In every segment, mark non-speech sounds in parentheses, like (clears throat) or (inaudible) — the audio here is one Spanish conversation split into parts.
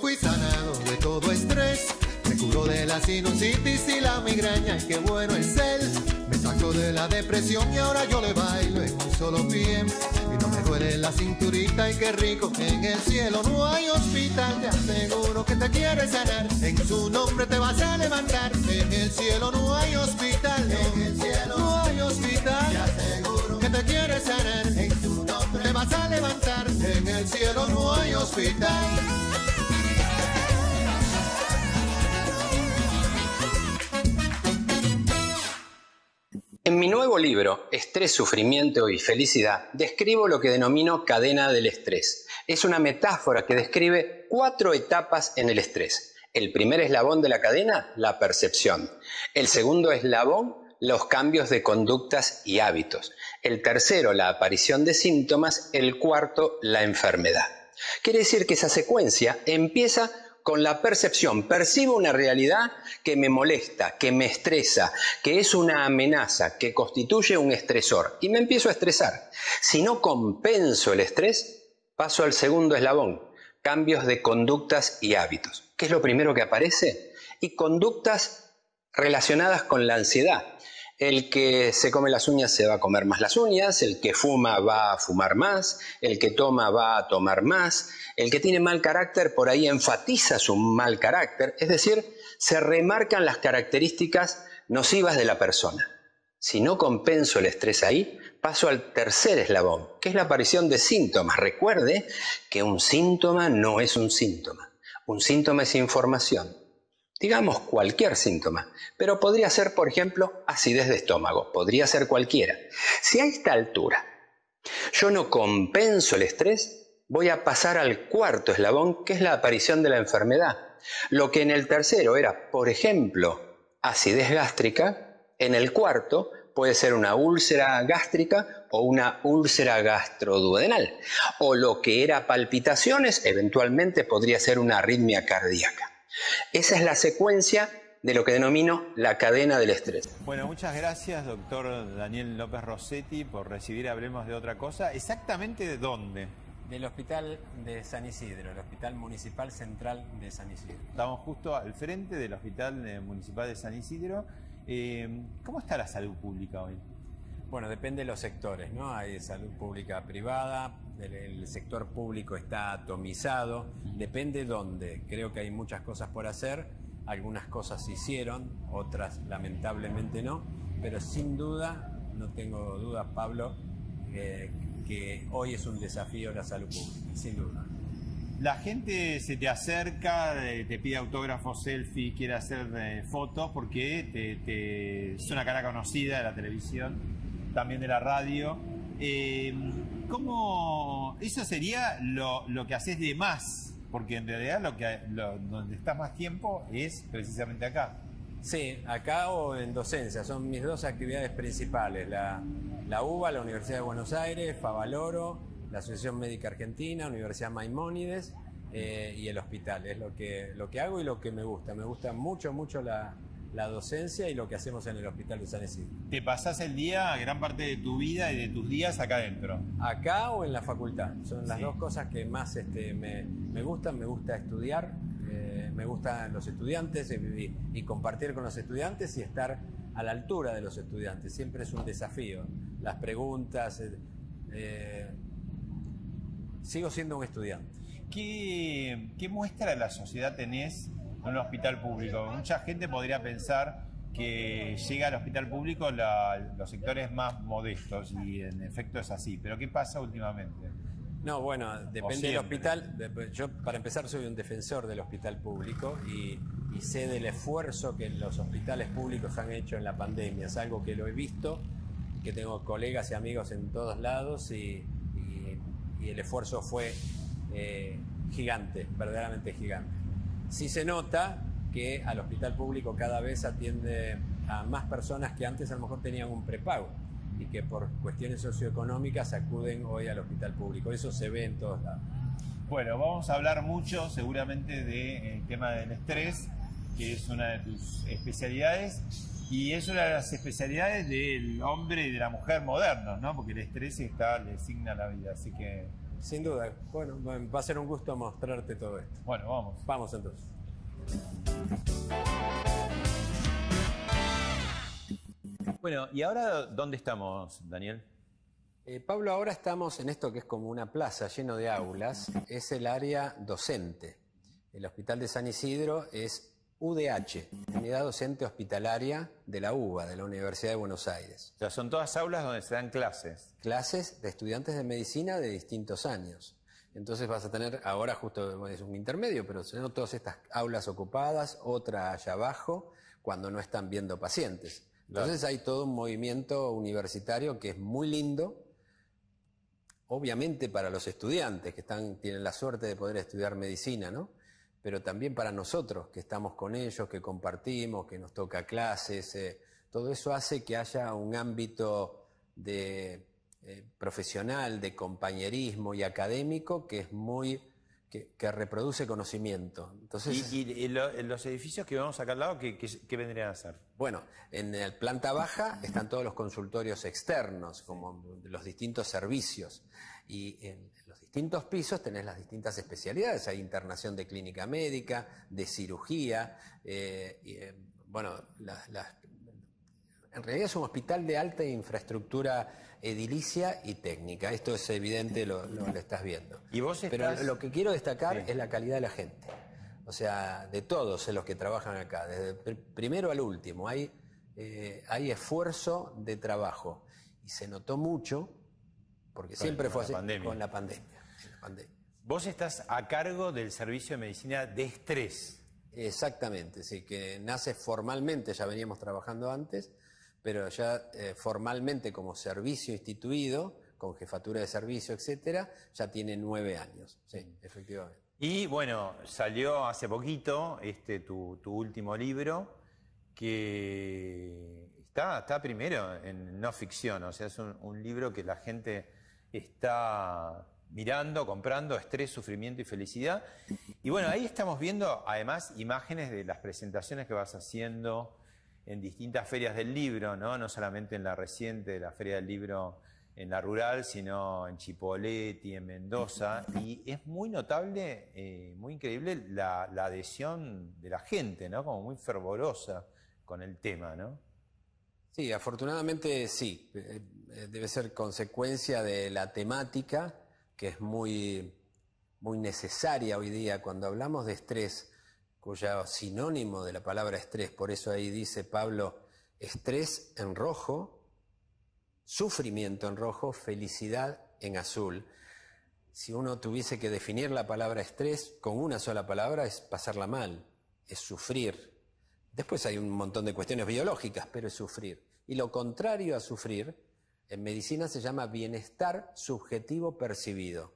Fui sanado de todo estrés. Me curó de la sinusitis y la migraña, y qué bueno es él. Me sacó de la depresión y ahora yo le bailo en un solo pie. Y no me duele la cinturita y qué rico en el cielo no hay hospital. Te aseguro que te quiere sanar, en su nombre te vas a levantar. En el cielo no hay hospital, en el cielo no hay hospital. Te aseguro que te quiere sanar, en su nombre te vas a levantar. En el cielo no hay hospital. En mi nuevo libro, Estrés, Sufrimiento y Felicidad, describo lo que denomino cadena del estrés. Es una metáfora que describe cuatro etapas en el estrés. El primer eslabón de la cadena, la percepción. El segundo eslabón, los cambios de conductas y hábitos. El tercero, la aparición de síntomas. El cuarto, la enfermedad. Quiere decir que esa secuencia empieza con la percepción. Percibo una realidad que me molesta, que me estresa, que es una amenaza, que constituye un estresor. Y me empiezo a estresar. Si no compenso el estrés, paso al segundo eslabón, cambios de conductas y hábitos. ¿Qué es lo primero que aparece? Y conductas relacionadas con la ansiedad. El que se come las uñas se va a comer más las uñas, el que fuma va a fumar más, el que toma va a tomar más, el que tiene mal carácter por ahí enfatiza su mal carácter, es decir, se remarcan las características nocivas de la persona. Si no compenso el estrés ahí, paso al tercer eslabón, que es la aparición de síntomas. Recuerde que un síntoma no es un síntoma. Un síntoma es información digamos cualquier síntoma, pero podría ser, por ejemplo, acidez de estómago, podría ser cualquiera. Si a esta altura yo no compenso el estrés, voy a pasar al cuarto eslabón, que es la aparición de la enfermedad. Lo que en el tercero era, por ejemplo, acidez gástrica, en el cuarto puede ser una úlcera gástrica o una úlcera gastroduodenal. O lo que era palpitaciones, eventualmente podría ser una arritmia cardíaca. Esa es la secuencia de lo que denomino la cadena del estrés. Bueno, muchas gracias, doctor Daniel López Rossetti, por recibir Hablemos de otra cosa. ¿Exactamente de dónde? Del Hospital de San Isidro, el Hospital Municipal Central de San Isidro. Estamos justo al frente del Hospital Municipal de San Isidro. Eh, ¿Cómo está la salud pública hoy? Bueno, depende de los sectores, ¿no? Hay salud pública privada, el, sector público está atomizado, depende dónde. Creo que hay muchas cosas por hacer, algunas cosas se hicieron, otras lamentablemente no, pero sin duda, no tengo dudas, Pablo, eh, que hoy es un desafío la salud pública, sin duda. La gente se te acerca, eh, te pide autógrafos, selfie, quiere hacer eh, fotos porque te, es una cara conocida de la televisión también de la radio. Eh, ¿Cómo eso sería lo, que haces de más? Porque en realidad lo que donde estás más tiempo es precisamente acá. Sí, acá o en docencia, son mis dos actividades principales, la, la UBA, la Universidad de Buenos Aires, Favaloro, la Asociación Médica Argentina, Universidad Maimónides eh, y el hospital, es lo que, lo que hago y lo que me gusta, me gusta mucho, mucho la, la docencia y lo que hacemos en el Hospital de San Isidro. ¿Te pasás el día, gran parte de tu vida y de tus días acá adentro? Acá o en la facultad. Son las dos cosas que más este, me, gustan. Me gusta estudiar, eh, me gustan los estudiantes y, compartir con los estudiantes y estar a la altura de los estudiantes. Siempre es un desafío. Las preguntas. Eh, eh, sigo siendo un estudiante. ¿Qué, ¿Qué muestra de la sociedad tenés un hospital público. Mucha gente podría pensar que llega al hospital público los sectores más modestos y en efecto es así. Pero ¿qué pasa últimamente? No, bueno, depende del hospital. Yo, para empezar, soy un defensor del hospital público y, sé del esfuerzo que los hospitales públicos han hecho en la pandemia. Es algo que lo he visto, que tengo colegas y amigos en todos lados y, el esfuerzo fue eh, gigante, verdaderamente gigante. Sí se nota que al hospital público cada vez atiende a más personas que antes a lo mejor tenían un prepago y que por cuestiones socioeconómicas acuden hoy al hospital público. Eso se ve en todos lados. Bueno, vamos a hablar mucho seguramente del eh, tema del estrés, que es una de tus especialidades y es una de las especialidades del hombre y de la mujer modernos, ¿no? Porque el estrés está, le asigna la vida. Así que Sin duda. Bueno, va a ser un gusto mostrarte todo esto. Bueno, vamos. Vamos entonces. Bueno, ¿y ahora dónde estamos, Daniel? Eh, Pablo, ahora estamos en esto que es como una plaza lleno de aulas, es el área docente. El Hospital de San Isidro es UDH, Unidad Docente Hospitalaria de la UBA, de la Universidad de Buenos Aires. O sea, son todas aulas donde se dan clases. Clases de estudiantes de medicina de distintos años. Entonces vas a tener, ahora justo es un intermedio, pero son todas estas aulas ocupadas, otra allá abajo, cuando no están viendo pacientes. Entonces hay todo un movimiento universitario que es muy lindo, obviamente para los estudiantes que están, tienen la suerte de poder estudiar medicina, ¿no? Pero también para nosotros que estamos con ellos, que compartimos, que nos toca clases, eh, todo eso hace que haya un ámbito de, eh, profesional, de compañerismo y académico que es muy que, reproduce conocimiento. Entonces, ¿Y, los edificios que vemos acá al lado, ¿qué, vendrían a ser? Bueno, en la planta baja están todos los consultorios externos, como los distintos servicios. Y en distintos pisos tenés las distintas especialidades. Hay internación de clínica médica, de cirugía, eh, eh, bueno, en realidad es un hospital de alta infraestructura edilicia y técnica. Esto es evidente, lo, lo, estás viendo. ¿Y vos Pero lo que quiero destacar es la calidad de la gente. O sea, de todos los que trabajan acá, desde el primero al último. Hay, eh, hay esfuerzo de trabajo. Y se notó mucho porque siempre fue así con la pandemia, Vos estás a cargo del servicio de medicina de estrés. Exactamente, sí, que nace formalmente, ya veníamos trabajando antes, pero ya eh, formalmente como servicio instituido, con jefatura de servicio, etcétera, ya tiene nueve años, sí, efectivamente. Y bueno, salió hace poquito este tu, último libro, que está, está primero en no ficción, o sea, es un libro que la gente está mirando, comprando estrés, sufrimiento y felicidad. Y bueno, ahí estamos viendo además imágenes de las presentaciones que vas haciendo en distintas ferias del libro, ¿no? No solamente en la reciente, la Feria del Libro en la rural, sino en Chipoleti, en Mendoza. Y es muy notable, eh, muy increíble la, adhesión de la gente, ¿no? Como muy fervorosa con el tema, ¿no? Sí, afortunadamente sí. Eh, eh, debe ser consecuencia de la temática, que es muy, muy necesaria hoy día. Cuando hablamos de estrés, cuyo sinónimo de la palabra estrés, por eso ahí dice Pablo, estrés en rojo, sufrimiento en rojo, felicidad en azul. Si uno tuviese que definir la palabra estrés con una sola palabra, es pasarla mal, es sufrir, Después hay un montón de cuestiones biológicas, pero es sufrir. Y lo contrario a sufrir, en medicina se llama bienestar subjetivo percibido.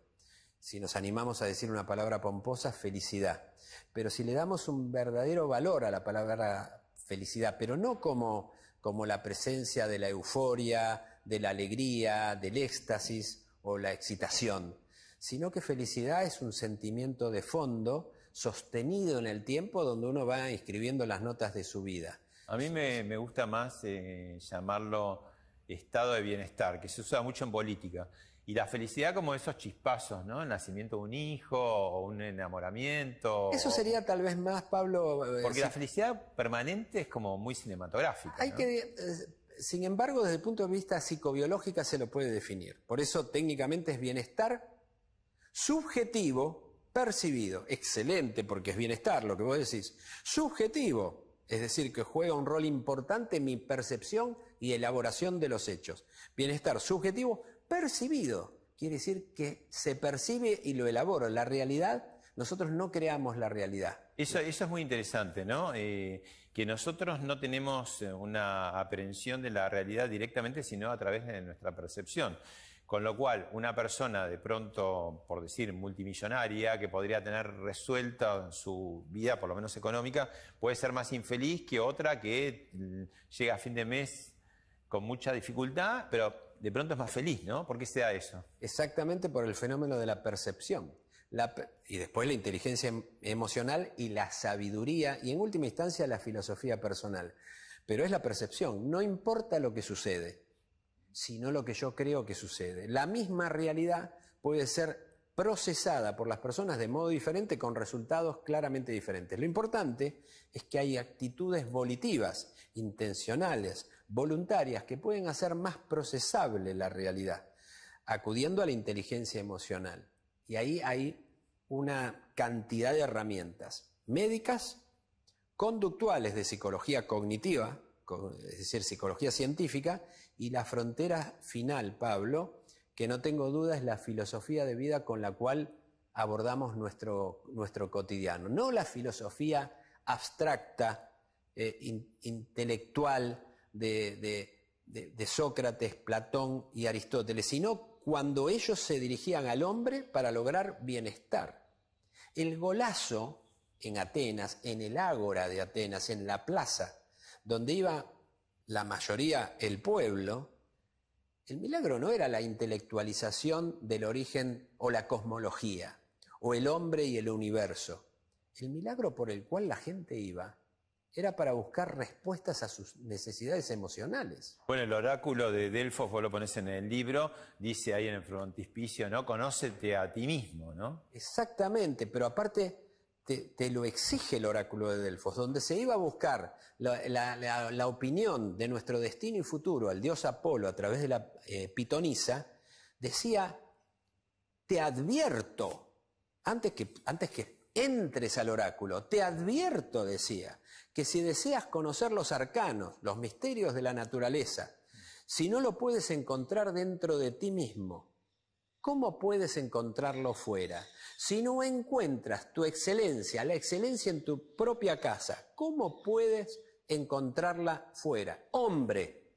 Si nos animamos a decir una palabra pomposa, felicidad. Pero si le damos un verdadero valor a la palabra felicidad, pero no como, como la presencia de la euforia, de la alegría, del éxtasis o la excitación, sino que felicidad es un sentimiento de fondo sostenido en el tiempo donde uno va escribiendo las notas de su vida. A mí me, gusta más eh, llamarlo estado de bienestar, que se usa mucho en política. Y la felicidad como esos chispazos, ¿no? El nacimiento de un hijo o un enamoramiento. Eso sería tal vez más, Pablo... Eh, Porque la felicidad permanente es como muy cinematográfica. Hay que... Eh, sin embargo, desde el punto de vista psicobiológico se lo puede definir. Por eso técnicamente es bienestar subjetivo percibido, excelente porque es bienestar lo que vos decís, subjetivo, es decir, que juega un rol importante en mi percepción y elaboración de los hechos. Bienestar subjetivo, percibido, quiere decir que se percibe y lo elaboro. La realidad, nosotros no creamos la realidad. Eso, eso es muy interesante, ¿no? Eh, que nosotros no tenemos eh, una aprehensión de la realidad directamente, sino a través de nuestra percepción. Con lo cual, una persona de pronto, por decir, multimillonaria, que podría tener resuelta su vida, por lo menos económica, puede ser más infeliz que otra que mm, llega a fin de mes con mucha dificultad, pero de pronto es más feliz, ¿no? ¿Por qué se da eso? Exactamente por el fenómeno de la percepción. y después la inteligencia em, emocional y la sabiduría, y en última instancia la filosofía personal. Pero es la percepción, no importa lo que sucede sino lo que yo creo que sucede. La misma realidad puede ser procesada por las personas de modo diferente con resultados claramente diferentes. Lo importante es que hay actitudes volitivas, intencionales, voluntarias, que pueden hacer más procesable la realidad, acudiendo a la inteligencia emocional. Y ahí hay una cantidad de herramientas médicas, conductuales de psicología cognitiva, es decir, psicología científica, y la frontera final, Pablo, que no tengo duda es la filosofía de vida con la cual abordamos nuestro, nuestro cotidiano. No la filosofía abstracta, eh, intelectual de, Sócrates, Platón y Aristóteles, sino cuando ellos se dirigían al hombre para lograr bienestar. El golazo en Atenas, en el ágora de Atenas, en la plaza, donde iba la mayoría, el pueblo, el milagro no era la intelectualización del origen o la cosmología, o el hombre y el universo. El milagro por el cual la gente iba era para buscar respuestas a sus necesidades emocionales. Bueno, el oráculo de Delfos, vos lo pones en el libro, dice ahí en el frontispicio, ¿no? Conócete a ti mismo, ¿no? Exactamente, pero aparte te, lo exige el oráculo de Delfos, donde se iba a buscar la, opinión de nuestro destino y futuro al dios Apolo a través de la eh, pitonisa, decía, te advierto, antes que, antes que entres al oráculo, te advierto, decía, que si deseas conocer los arcanos, los misterios de la naturaleza, si no lo puedes encontrar dentro de ti mismo, ¿cómo puedes encontrarlo fuera? Si no encuentras tu excelencia, la excelencia en tu propia casa, ¿cómo puedes encontrarla fuera? Hombre,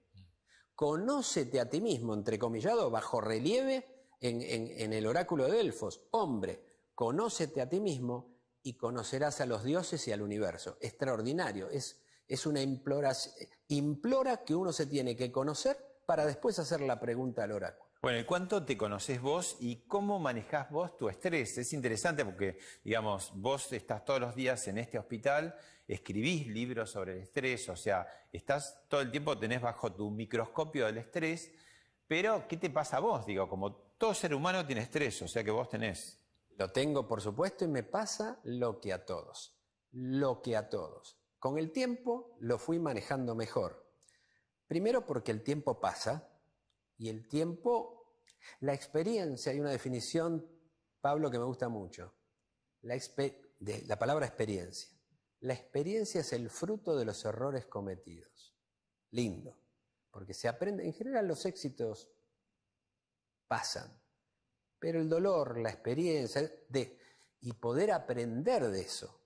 conócete a ti mismo, entrecomillado, bajo relieve en, en el oráculo de Delfos. Hombre, conócete a ti mismo y conocerás a los dioses y al universo. Extraordinario, es, es una imploración, implora que uno se tiene que conocer para después hacer la pregunta al oráculo. Bueno, ¿y cuánto te conoces vos y cómo manejás vos tu estrés? Es interesante porque, digamos, vos estás todos los días en este hospital, escribís libros sobre el estrés, o sea, estás todo el tiempo, tenés bajo tu microscopio del estrés, pero ¿qué te pasa a vos? Digo, como todo ser humano tiene estrés, o sea que vos tenés. Lo tengo, por supuesto, y me pasa lo que a todos, lo que a todos. Con el tiempo lo fui manejando mejor. Primero porque el tiempo pasa, y el tiempo, la experiencia, hay una definición, Pablo, que me gusta mucho, la, la palabra experiencia. La experiencia es el fruto de los errores cometidos. Lindo, porque se aprende, en general los éxitos pasan, pero el dolor, la experiencia, de, y poder aprender de eso,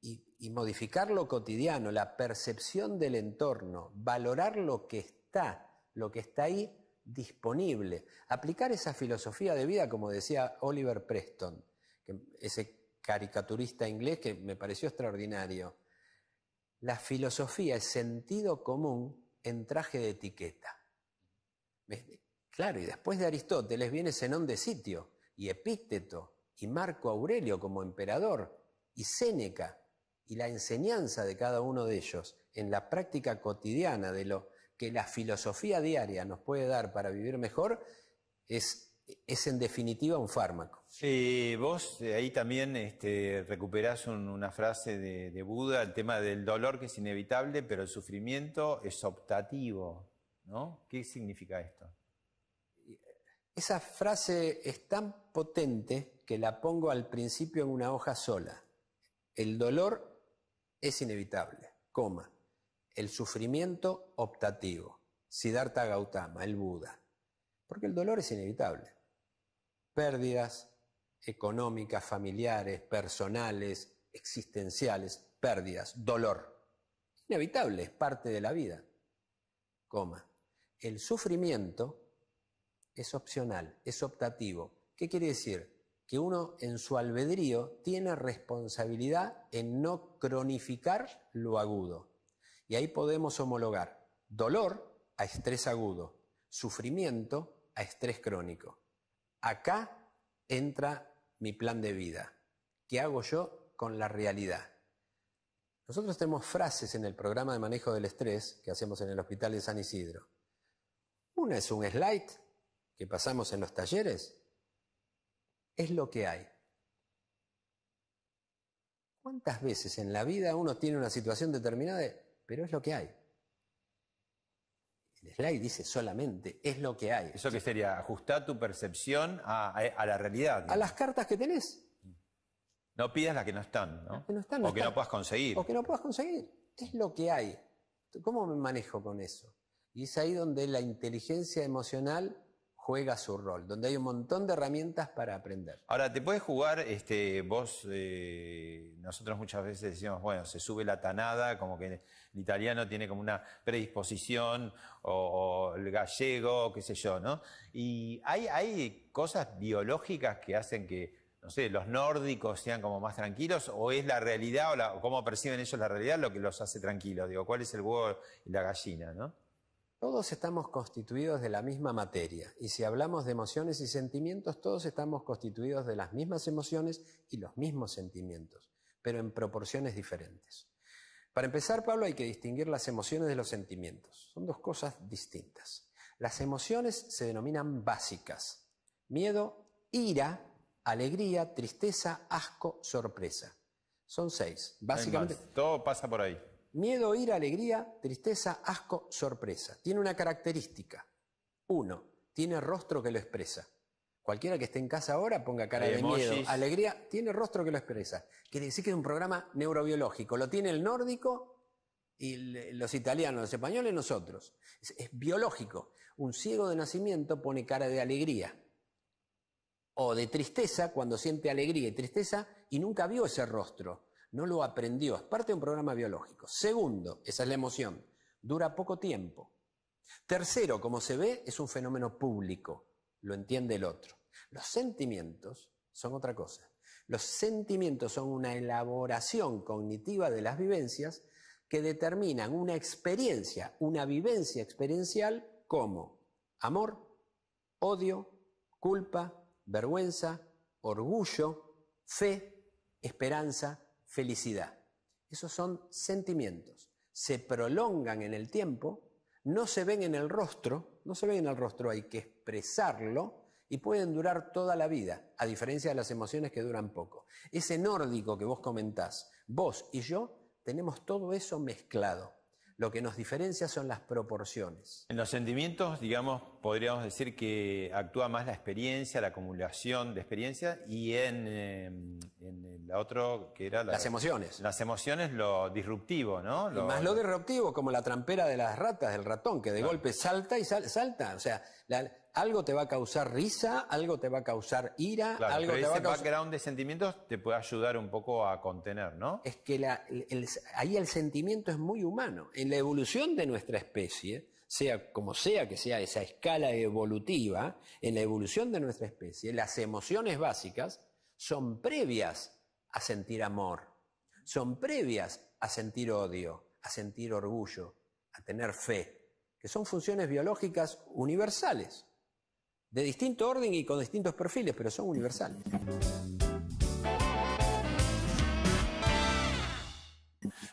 y, modificar lo cotidiano, la percepción del entorno, valorar lo que está, lo que está ahí, disponible. Aplicar esa filosofía de vida, como decía Oliver Preston, ese caricaturista inglés que me pareció extraordinario. La filosofía es sentido común en traje de etiqueta. Claro, y después de Aristóteles viene Zenón de Sitio, y Epícteto, y Marco Aurelio como emperador, y Séneca, y la enseñanza de cada uno de ellos en la práctica cotidiana de lo que la filosofía diaria nos puede dar para vivir mejor es, es en definitiva un fármaco. Vos eh, ahí también este, recuperás una frase de, de, Buda, el tema del dolor que es inevitable, pero el sufrimiento es optativo. ¿no? ¿Qué significa esto? Esa frase es tan potente que la pongo al principio en una hoja sola. El dolor es inevitable, coma el sufrimiento optativo. Siddhartha Gautama, el Buda. Porque el dolor es inevitable. Pérdidas económicas, familiares, personales, existenciales, pérdidas, dolor. Inevitable, es parte de la vida. Coma. El sufrimiento es opcional, es optativo. ¿Qué quiere decir? Que uno en su albedrío tiene responsabilidad en no cronificar lo agudo. Y ahí podemos homologar dolor a estrés agudo, sufrimiento a estrés crónico. Acá entra mi plan de vida. ¿Qué hago yo con la realidad? Nosotros tenemos frases en el programa de manejo del estrés que hacemos en el Hospital de San Isidro. Una es un slide que pasamos en los talleres es lo que hay. ¿Cuántas veces en la vida uno tiene una situación determinada, pero es lo que hay? El slide dice solamente, es lo que hay. ¿Eso qué sería? Ajustar tu percepción a, la realidad. A las cartas que tenés. No pidas las que no están, ¿no? que no están, o que no puedas conseguir. O que no puedas conseguir. Es lo que hay. ¿Cómo me manejo con eso? Y es ahí donde la inteligencia emocional juega su rol, donde hay un montón de herramientas para aprender. Ahora, te puedes jugar, este, vos, eh, nosotros muchas veces decimos, bueno, se sube la tanada, como que el italiano tiene como una predisposición, o, el gallego, qué sé yo, ¿no? Y hay, hay cosas biológicas que hacen que, no sé, los nórdicos sean como más tranquilos, o es la realidad, o, cómo perciben ellos la realidad lo que los hace tranquilos. Digo, ¿cuál es el huevo y la gallina, no? Todos estamos constituidos de la misma materia y si hablamos de emociones y sentimientos, todos estamos constituidos de las mismas emociones y los mismos sentimientos, pero en proporciones diferentes. Para empezar, Pablo, hay que distinguir las emociones de los sentimientos. Son dos cosas distintas. Las emociones se denominan básicas. Miedo, ira, alegría, tristeza, asco, sorpresa. Son seis. Básicamente. Todo pasa por ahí. Miedo, ira, alegría, tristeza, asco, sorpresa. Tiene una característica. Uno, tiene rostro que lo expresa. Cualquiera que esté en casa ahora ponga cara de miedo, alegría, tiene rostro que lo expresa. Quiere decir que es un programa neurobiológico. Lo tiene el nórdico y los italianos, los españoles, nosotros. es biológico. Un ciego de nacimiento pone cara de alegría o de tristeza cuando siente alegría y tristeza y nunca vio ese rostro no lo aprendió, es parte de un programa biológico. Segundo, esa es la emoción, dura poco tiempo. Tercero, como se ve, es un fenómeno público, lo entiende el otro. Los sentimientos son otra cosa. Los sentimientos son una elaboración cognitiva de las vivencias que determinan una experiencia, una vivencia experiencial como amor, odio, culpa, vergüenza, orgullo, fe, esperanza, felicidad. Esos son sentimientos. Se prolongan en el tiempo, no se ven en el rostro, no se ven en el rostro, hay que expresarlo y pueden durar toda la vida, a diferencia de las emociones que duran poco. Ese nórdico que vos comentás, vos y yo, tenemos todo eso mezclado. Lo que nos diferencia son las proporciones. En los sentimientos, digamos, podríamos decir que actúa más la experiencia, la acumulación de experiencia, y en, em, el otro que era... las emociones. Las emociones, lo disruptivo, ¿no? Lo, más lo disruptivo, como la trampera de las ratas, del ratón, que de golpe salta y salta. O sea, algo te va a causar risa, algo te va a causar ira, algo te va a causar... background de sentimientos te puede ayudar un poco a contener, ¿no? Es que ahí el sentimiento es muy humano. En la evolución de nuestra especie, sea como sea que sea esa escala evolutiva, en la evolución de nuestra especie, las emociones básicas son previas a sentir amor, son previas a sentir odio, a sentir orgullo, a tener fe, que son funciones biológicas universales de distinto orden y con distintos perfiles, pero son universales.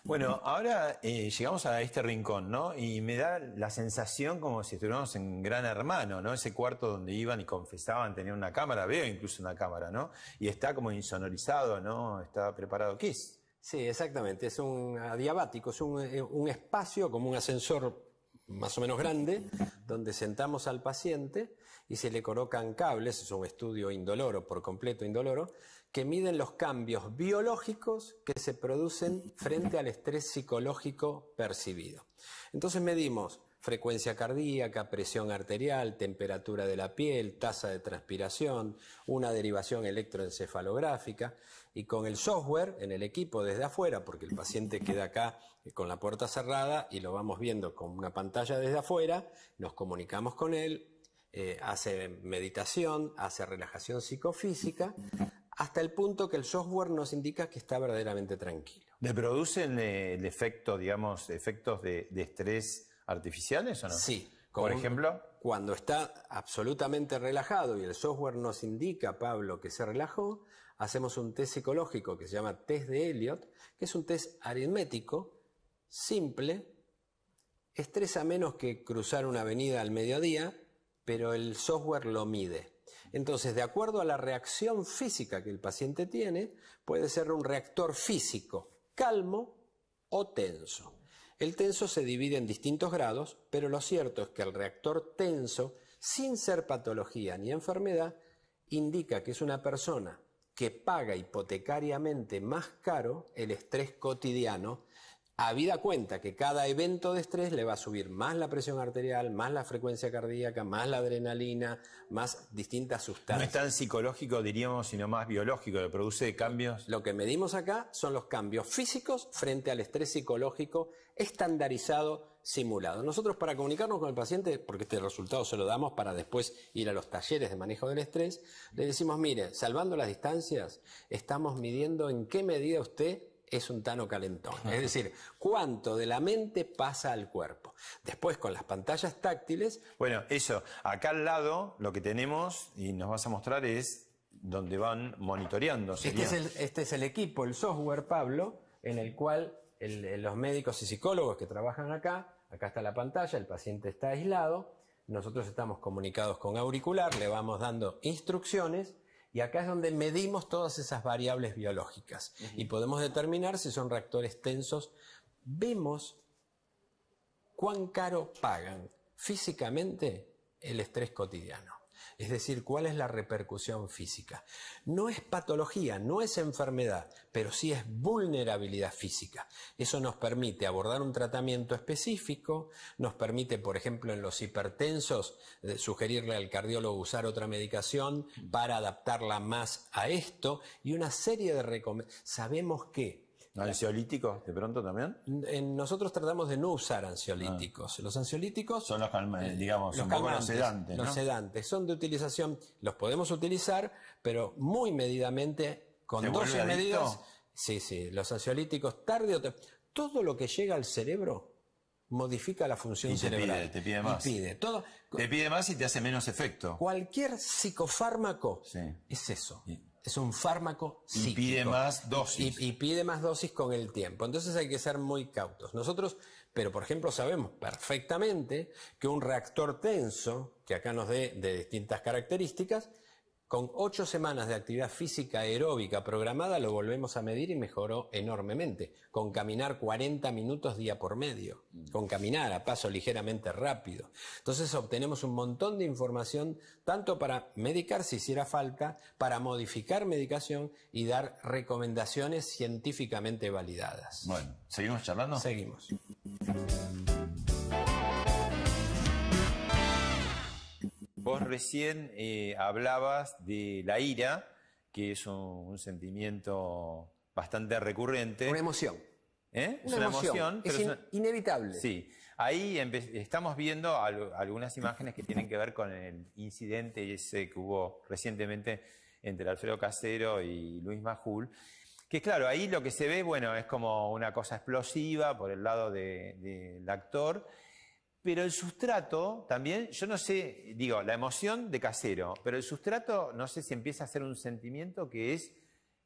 Bueno, ahora eh, llegamos a este rincón, ¿no? Y me da la sensación como si estuviéramos en Gran Hermano, ¿no? Ese cuarto donde iban y confesaban tener una cámara, veo incluso una cámara, ¿no? Y está como insonorizado, ¿no? Está preparado. ¿Qué? Sí, exactamente. Es un adiabático, es un, eh, un espacio como un ascensor más o menos grande, donde sentamos al paciente y se le colocan cables, es un estudio indoloro, por completo indoloro, que miden los cambios biológicos que se producen frente al estrés psicológico percibido. Entonces medimos frecuencia cardíaca, presión arterial, temperatura de la piel, tasa de transpiración, una derivación electroencefalográfica y con el software en el equipo desde afuera, porque el paciente queda acá con la puerta cerrada y lo vamos viendo con una pantalla desde afuera, nos comunicamos con él, eh, hace meditación, hace relajación psicofísica, hasta el punto que el software nos indica que está verdaderamente tranquilo. ¿Le producen eh, el efecto, digamos, efectos de, estrés artificiales o no? Sí. Por ejemplo. Cuando está absolutamente relajado y el software nos indica, Pablo, que se relajó, hacemos un test psicológico que se llama test de Elliot, que es un test aritmético, simple, estresa menos que cruzar una avenida al mediodía, pero el software lo mide. Entonces, de acuerdo a la reacción física que el paciente tiene, puede ser un reactor físico calmo o tenso. El tenso se divide en distintos grados, pero lo cierto es que el reactor tenso, sin ser patología ni enfermedad, indica que es una persona que paga hipotecariamente más caro el estrés cotidiano habida cuenta que cada evento de estrés le va a subir más la presión arterial, más la frecuencia cardíaca, más la adrenalina, más distintas sustancias. No es tan psicológico, diríamos, sino más biológico, que produce cambios. Lo que medimos acá son los cambios físicos frente al estrés psicológico estandarizado, simulado. Nosotros para comunicarnos con el paciente, porque este resultado se lo damos para después ir a los talleres de manejo del estrés, le decimos, mire, salvando las distancias, estamos midiendo en qué medida usted es un tano calentón. (laughs) Es decir, cuánto de la mente pasa al cuerpo. Después, con las pantallas táctiles. Bueno, eso. Acá al lado lo que tenemos, y nos vas a mostrar, es donde van monitoreando. Este es, el, este es, el, equipo, el software, Pablo, en el cual los médicos y psicólogos que trabajan acá, acá está la pantalla, el paciente está aislado, nosotros estamos comunicados con auricular, le vamos dando instrucciones y acá es donde medimos todas esas variables biológicas y podemos determinar si son reactores tensos. Vemos cuán caro pagan físicamente el estrés cotidiano. Es decir, cuál es la repercusión física. No es patología, no es enfermedad, pero sí es vulnerabilidad física. Eso nos permite abordar un tratamiento específico, nos permite, por ejemplo, en los hipertensos, sugerirle al cardiólogo usar otra medicación para adaptarla más a esto y una serie de recomendaciones. Sabemos que ¿Ansiolíticos de pronto también? nosotros tratamos de no usar ansiolíticos. Ah. Los ansiolíticos... Son los, digamos, los, sedantes. Los sedantes. Son de utilización, los podemos utilizar, pero muy medidamente, con dosis medidas. Sí, sí, los ansiolíticos tarde o Todo lo que llega al cerebro modifica la función cerebral. Pide, te pide más. pide. Todo, te pide más y te hace menos efecto. Cualquier psicofármaco es eso es un fármaco psíquico. Y pide más dosis. Y, pide más dosis con el tiempo. Entonces hay que ser muy cautos. Nosotros, pero por ejemplo, sabemos perfectamente que un reactor tenso, que acá nos dé de distintas características, con ocho semanas de actividad física aeróbica programada lo volvemos a medir y mejoró enormemente. Con caminar 40 minutos día por medio. Con caminar a paso ligeramente rápido. Entonces obtenemos un montón de información tanto para medicar si hiciera falta, para modificar medicación y dar recomendaciones científicamente validadas. Bueno, ¿seguimos charlando? Seguimos. Vos recién eh, hablabas de la ira, que es un, sentimiento bastante recurrente. Una emoción. ¿Eh? Una, emoción, es inevitable. Sí, ahí estamos viendo algunas imágenes que tienen que ver con el incidente ese que hubo recientemente entre Alfredo Casero y Luis Majul. Que claro, ahí lo que se ve, bueno, es como una cosa explosiva por el lado del actor pero el sustrato también, yo no sé, digo, la emoción de casero, pero el sustrato no sé si empieza a ser un sentimiento que es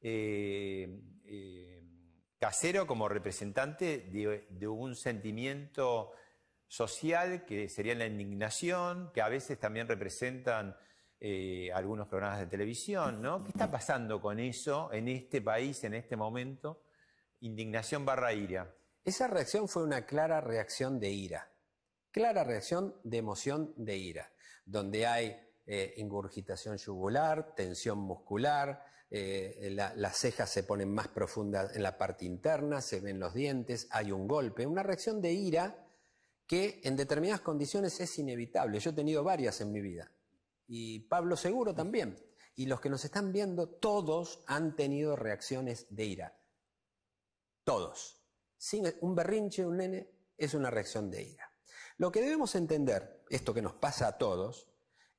eh, eh, casero como representante de, un sentimiento social que sería la indignación, que a veces también representan eh, algunos programas de televisión, ¿no? ¿Qué está pasando con eso en este país, en este momento? Indignación barra ira. Esa reacción fue una clara reacción de ira clara reacción de emoción de ira, donde hay eh, ingurgitación yugular, tensión muscular, eh, las cejas se ponen más profundas en la parte interna, se ven los dientes, hay un golpe, una reacción de ira que en determinadas condiciones es inevitable. Yo he tenido varias en mi vida y Pablo seguro también. Y los que nos están viendo, todos han tenido reacciones de ira. Todos. Sin un berrinche, un nene, es una reacción de ira. Lo que debemos entender, esto que nos pasa a todos,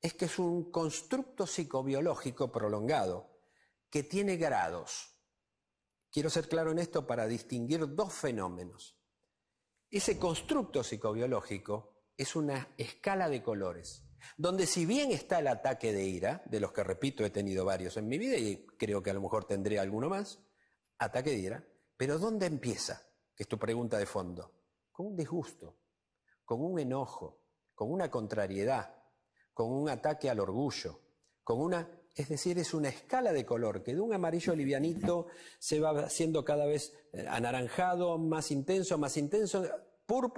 es que es un constructo psicobiológico prolongado que tiene grados. Quiero ser claro en esto para distinguir dos fenómenos. Ese constructo psicobiológico es una escala de colores, donde si bien está el ataque de ira, de los que repito he tenido varios en mi vida y creo que a lo mejor tendré alguno más, ataque de ira, pero ¿dónde empieza? Que es tu pregunta de fondo. Con un disgusto, con un enojo, con una contrariedad, con un ataque al orgullo, con una, es decir, es una escala de color que de un amarillo livianito se va haciendo cada vez eh, anaranjado, más intenso, más intenso,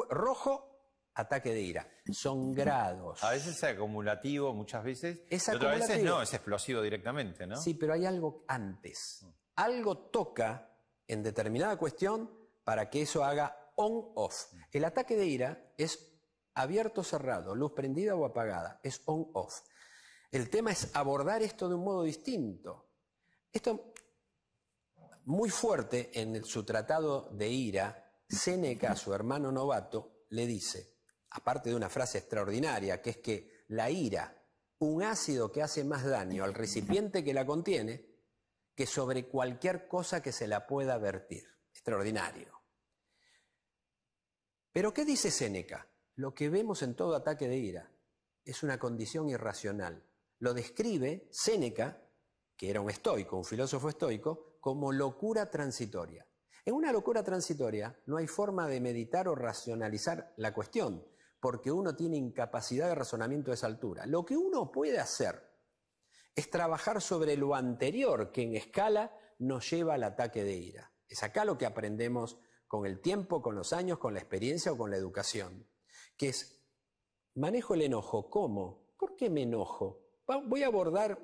rojo, ataque de ira. Son grados. A veces es acumulativo, muchas veces. Es otras veces no, es explosivo directamente, ¿no? Sí, pero hay algo antes. Algo toca en determinada cuestión para que eso haga on-off. El ataque de ira es abierto cerrado, luz prendida o apagada, es on-off. El tema es abordar esto de un modo distinto. Esto muy fuerte en su tratado de ira, Seneca, su hermano novato, le dice, aparte de una frase extraordinaria, que es que la ira, un ácido que hace más daño al recipiente que la contiene, que sobre cualquier cosa que se la pueda vertir. Extraordinario. Pero ¿qué dice Séneca? Lo que vemos en todo ataque de ira es una condición irracional. Lo describe Séneca, que era un estoico, un filósofo estoico, como locura transitoria. En una locura transitoria no hay forma de meditar o racionalizar la cuestión, porque uno tiene incapacidad de razonamiento a esa altura. Lo que uno puede hacer es trabajar sobre lo anterior que en escala nos lleva al ataque de ira. Es acá lo que aprendemos con el tiempo, con los años, con la experiencia o con la educación, que es, manejo el enojo, ¿cómo? ¿Por qué me enojo? Voy a abordar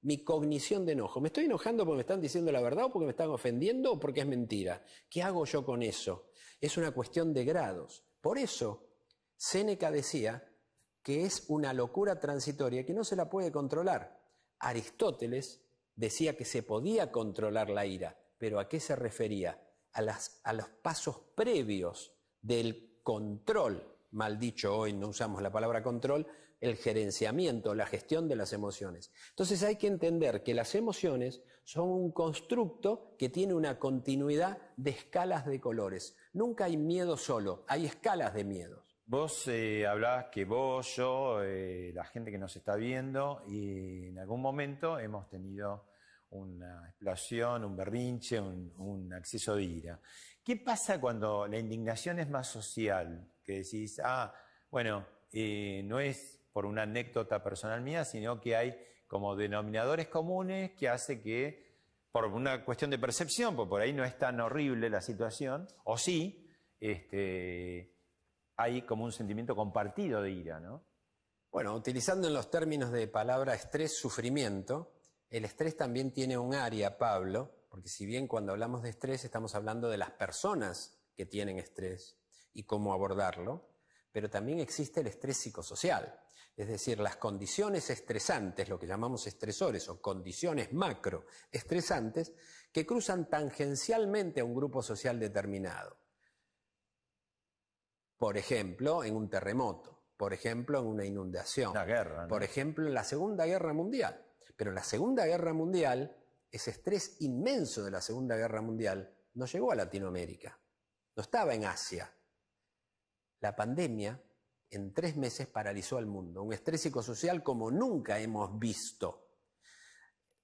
mi cognición de enojo. ¿Me estoy enojando porque me están diciendo la verdad o porque me están ofendiendo o porque es mentira? ¿Qué hago yo con eso? Es una cuestión de grados. Por eso, Séneca decía que es una locura transitoria que no se la puede controlar. Aristóteles decía que se podía controlar la ira, pero ¿a qué se refería? A, los pasos previos del control, mal dicho hoy no usamos la palabra control, el gerenciamiento, la gestión de las emociones. Entonces hay que entender que las emociones son un constructo que tiene una continuidad de escalas de colores. Nunca hay miedo solo, hay escalas de miedos. Vos eh, hablabas que vos, yo, eh, la gente que nos está viendo, y en algún momento hemos tenido una explosión, un berrinche, un, acceso de ira. ¿Qué pasa cuando la indignación es más social? Que decís, ah, bueno, eh, no es por una anécdota personal mía, sino que hay como denominadores comunes que hace que, por una cuestión de percepción, porque por ahí no es tan horrible la situación, o sí, este, hay como un sentimiento compartido de ira, ¿no? Bueno, utilizando en los términos de palabra estrés, sufrimiento, el estrés también tiene un área, Pablo, porque si bien cuando hablamos de estrés estamos hablando de las personas que tienen estrés y cómo abordarlo, pero también existe el estrés psicosocial, es decir, las condiciones estresantes, lo que llamamos estresores o condiciones macro estresantes, que cruzan tangencialmente a un grupo social determinado. Por ejemplo, en un terremoto, por ejemplo, en una inundación, guerra, por ejemplo, en la Segunda Guerra Mundial. Pero la Segunda Guerra Mundial, ese estrés inmenso de la Segunda Guerra Mundial no llegó a Latinoamérica, no estaba en Asia. La pandemia en tres meses paralizó al mundo, un estrés psicosocial como nunca hemos visto.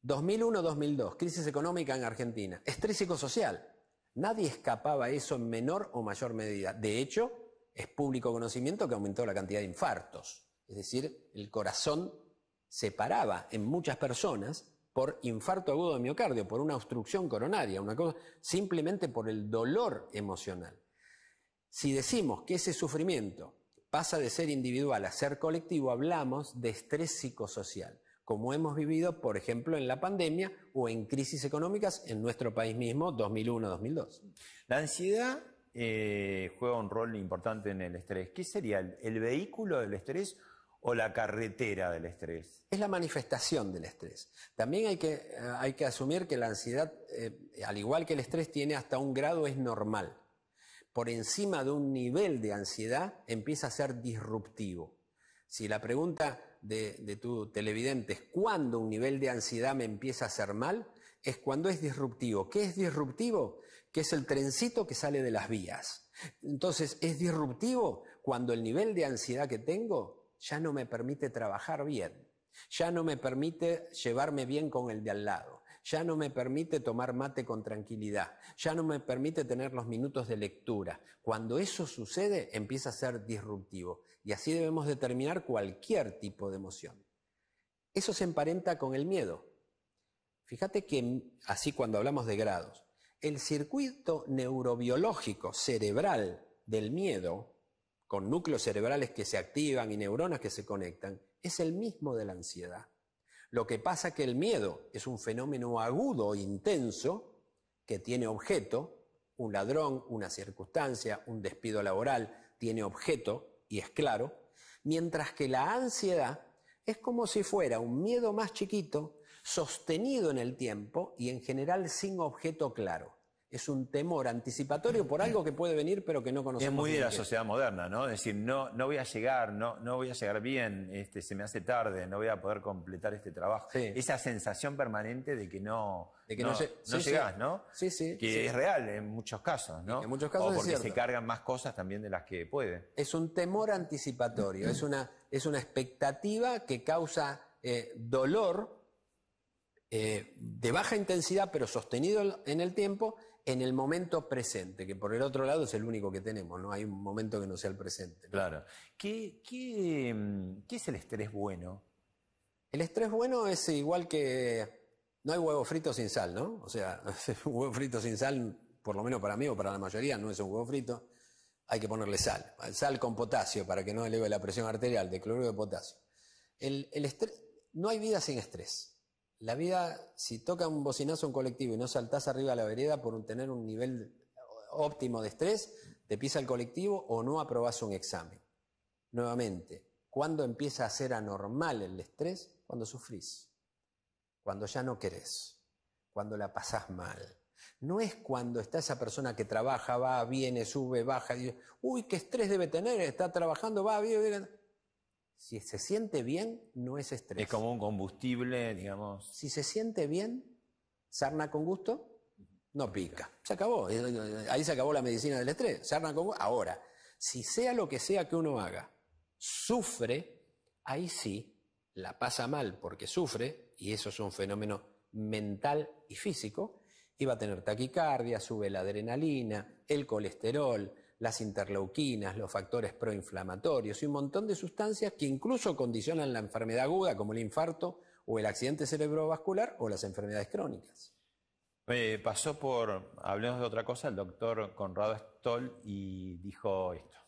2001-2002, crisis económica en Argentina, estrés psicosocial. Nadie escapaba a eso en menor o mayor medida. De hecho, es público conocimiento que aumentó la cantidad de infartos. Es decir, el corazón se paraba en muchas personas por infarto agudo de miocardio, por una obstrucción coronaria, una cosa, simplemente por el dolor emocional. Si decimos que ese sufrimiento pasa de ser individual a ser colectivo, hablamos de estrés psicosocial, como hemos vivido, por ejemplo, en la pandemia o en crisis económicas en nuestro país mismo 2001-2002. La ansiedad eh, juega un rol importante en el estrés. ¿Qué sería el, vehículo del estrés o la carretera del estrés? Es la manifestación del estrés. También hay que, eh, hay que asumir que la ansiedad, eh, al igual que el estrés, tiene hasta un grado, es normal. Por encima de un nivel de ansiedad empieza a ser disruptivo. Si la pregunta de, tu televidente es cuándo un nivel de ansiedad me empieza a hacer mal, es cuando es disruptivo. ¿Qué es disruptivo? Que es el trencito que sale de las vías. Entonces, es disruptivo cuando el nivel de ansiedad que tengo ya no me permite trabajar bien, ya no me permite llevarme bien con el de al lado, ya no me permite tomar mate con tranquilidad, ya no me permite tener los minutos de lectura. Cuando eso sucede, empieza a ser disruptivo. Y así debemos determinar cualquier tipo de emoción. Eso se emparenta con el miedo. Fíjate que, así cuando hablamos de grados, el circuito neurobiológico cerebral del miedo, con núcleos cerebrales que se activan y neuronas que se conectan, es el mismo de la ansiedad. Lo que pasa que el miedo es un fenómeno agudo, intenso, que tiene objeto, un ladrón, una circunstancia, un despido laboral, tiene objeto y es claro, mientras que la ansiedad es como si fuera un miedo más chiquito, sostenido en el tiempo y en general sin objeto claro es un temor anticipatorio por algo que puede venir pero que no conocemos. Es muy de la sociedad moderna, ¿no? Es decir, no, no voy a llegar, no, no voy a llegar bien, este, se me hace tarde, no voy a poder completar este trabajo. Esa sensación permanente de que no, de que no, no, llegás, ¿no? Sí, sí. Que es real en muchos casos, ¿no? En muchos casos o porque se cargan más cosas también de las que puede. Es un temor anticipatorio, es, una, es una expectativa que causa eh, dolor eh, de baja intensidad pero sostenido en el tiempo en el momento presente, que por el otro lado es el único que tenemos, no hay un momento que no sea el presente. Claro. ¿Qué, qué, mm, qué es el estrés bueno? El estrés bueno es igual que no hay huevo frito sin sal, ¿no? O sea, (laughs) un huevo frito sin sal, por lo menos para mí o para la mayoría, no es un huevo frito. Hay que ponerle sal. Sal con potasio para que no eleve la presión arterial, de cloruro de potasio. El, el estrés, no hay vida sin estrés. La vida, si toca un bocinazo en colectivo y no saltás arriba a la vereda por tener un nivel óptimo de estrés, te pisa el colectivo o no aprobás un examen. Nuevamente, ¿cuándo empieza a ser anormal el estrés? Cuando sufrís, cuando ya no querés, cuando la pasás mal. No es cuando está esa persona que trabaja, va, viene, sube, baja, y dice, uy, qué estrés debe tener, está trabajando, va, viene, viene. Si se siente bien, no es estrés. Es como un combustible, digamos. Si se siente bien, sarna con gusto, no pica. Se acabó. Ahí se acabó la medicina del estrés. Sarna con gusto. Ahora, si sea lo que sea que uno haga, sufre, ahí sí, la pasa mal porque sufre, y eso es un fenómeno mental y físico, y va a tener taquicardia, sube la adrenalina, el colesterol, las interleuquinas, los factores proinflamatorios y un montón de sustancias que incluso condicionan la enfermedad aguda como el infarto o el accidente cerebrovascular o las enfermedades crónicas. pasó por, hablemos de otra cosa, el doctor Conrado Stoll y dijo esto.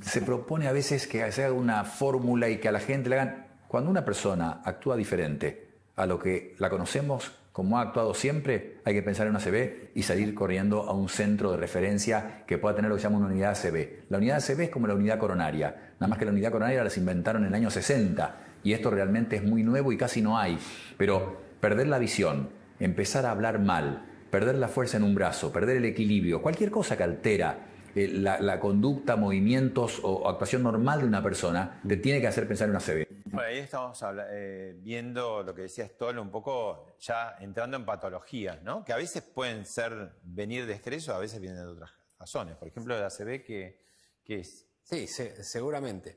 Se propone a veces que se haga una fórmula y que a la gente le hagan... Cuando una persona actúa diferente a lo que la conocemos, como ha actuado siempre, hay que pensar en una ACB y salir corriendo a un centro de referencia que pueda tener lo que se llama una unidad ACB. La unidad ACB es como la unidad coronaria, nada más que la unidad coronaria las inventaron en el año 60 y esto realmente es muy nuevo y casi no hay. Pero perder la visión, empezar a hablar mal, perder la fuerza en un brazo, perder el equilibrio, cualquier cosa que altera eh, la, conducta, movimientos o, actuación normal de una persona, te tiene que hacer pensar en una CB. Bueno, ahí estamos eh, viendo lo que decía Stoll, un poco ya entrando en patologías, ¿no? Que a veces pueden ser venir de estrés o a veces vienen de otras razones. Por ejemplo, la CB, ¿qué, es? Sí, seguramente.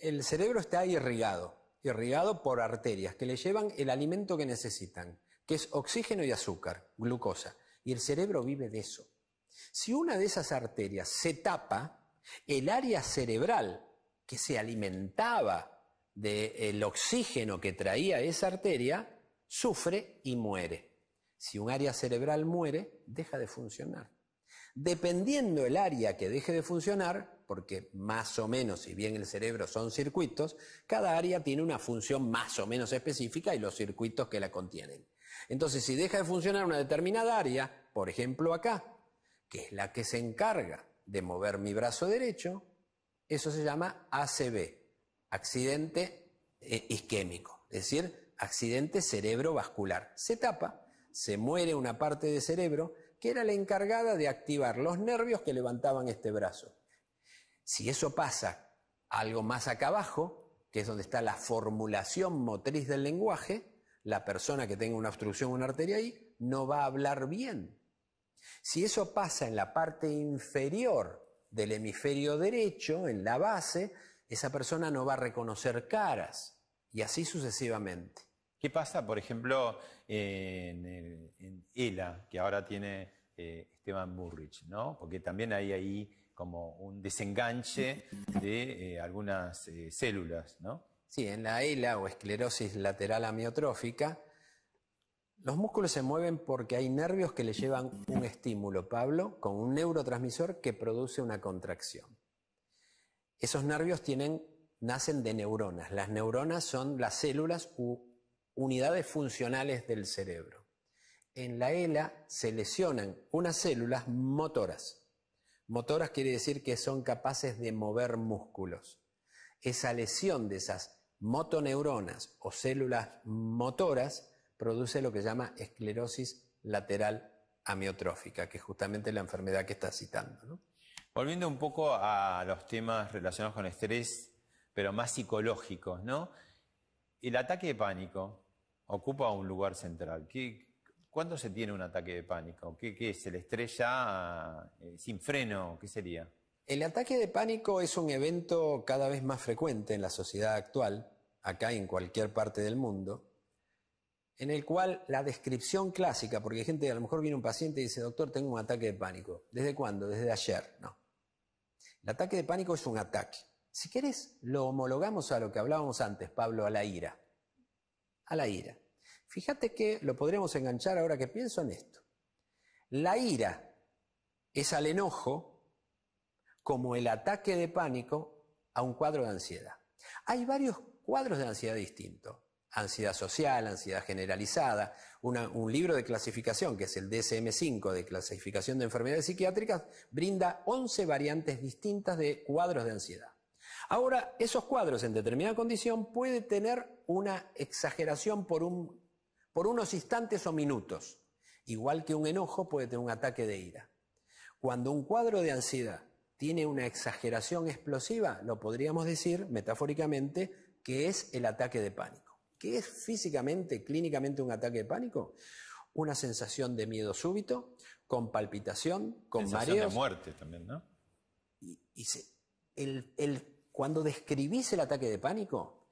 El cerebro está irrigado, irrigado por arterias que le llevan el alimento que necesitan, que es oxígeno y azúcar, glucosa. Y el cerebro vive de eso. Si una de esas arterias se tapa, el área cerebral que se alimentaba del oxígeno que traía esa arteria, sufre y muere. Si un área cerebral muere, deja de funcionar. Dependiendo el área que deje de funcionar, porque más o menos, si bien el cerebro son circuitos, cada área tiene una función más o menos específica y los circuitos que la contienen. Entonces, si deja de funcionar una determinada área, por ejemplo acá, que es la que se encarga de mover mi brazo derecho, eso se llama ACB, accidente eh, isquémico, es decir, accidente cerebrovascular. Se tapa, se muere una parte del cerebro que era la encargada de activar los nervios que levantaban este brazo. Si eso pasa algo más acá abajo, que es donde está la formulación motriz del lenguaje, la persona que tenga una obstrucción, una arteria ahí, no va a hablar bien. Si eso pasa en la parte inferior del hemisferio derecho, en la base, esa persona no va a reconocer caras y así sucesivamente. ¿Qué pasa, por ejemplo, en, ELA, que ahora tiene eh, Esteban Burrich, ¿no? Porque también hay ahí como un desenganche de eh, algunas eh, células, ¿no? Sí, en la ELA o esclerosis lateral amiotrófica, los músculos se mueven porque hay nervios que le llevan un estímulo, Pablo, con un neurotransmisor que produce una contracción. Esos nervios tienen, nacen de neuronas. Las neuronas son las células u unidades funcionales del cerebro. En la ELA se lesionan unas células motoras. Motoras quiere decir que son capaces de mover músculos. Esa lesión de esas motoneuronas o células motoras produce lo que llama esclerosis lateral amiotrófica, que es justamente la enfermedad que está citando. Volviendo un poco a los temas relacionados con estrés, pero más psicológicos, ¿no? El ataque de pánico ocupa un lugar central. ¿Cuándo se tiene un ataque de pánico? ¿Qué, es? ¿El estrés ya eh, sin freno? ¿Qué sería? El ataque de pánico es un evento cada vez más frecuente en la sociedad actual, acá y en cualquier parte del mundo, en el cual la descripción clásica, porque hay gente, a lo mejor viene un paciente y dice, doctor, tengo un ataque de pánico. ¿Desde cuándo? Desde ayer. No. El ataque de pánico es un ataque. Si querés, lo homologamos a lo que hablábamos antes, Pablo, a la ira. A la ira. Fíjate que lo podríamos enganchar ahora que pienso en esto. La ira es al enojo como el ataque de pánico a un cuadro de ansiedad. Hay varios cuadros de ansiedad distintos. Ansiedad social, ansiedad generalizada. un libro de clasificación, que es el DSM5 de clasificación de enfermedades psiquiátricas, brinda 11 variantes distintas de cuadros de ansiedad. Ahora, esos cuadros en determinada condición pueden tener una exageración por unos instantes o minutos, igual que un enojo puede tener un ataque de ira. Cuando un cuadro de ansiedad tiene una exageración explosiva, lo podríamos decir metafóricamente que es el ataque de pánico. ¿Qué es físicamente, clínicamente un ataque de pánico? Una sensación de miedo súbito, con palpitación, con sensación de muerte también, ¿no? Y, el, cuando describís el ataque de pánico,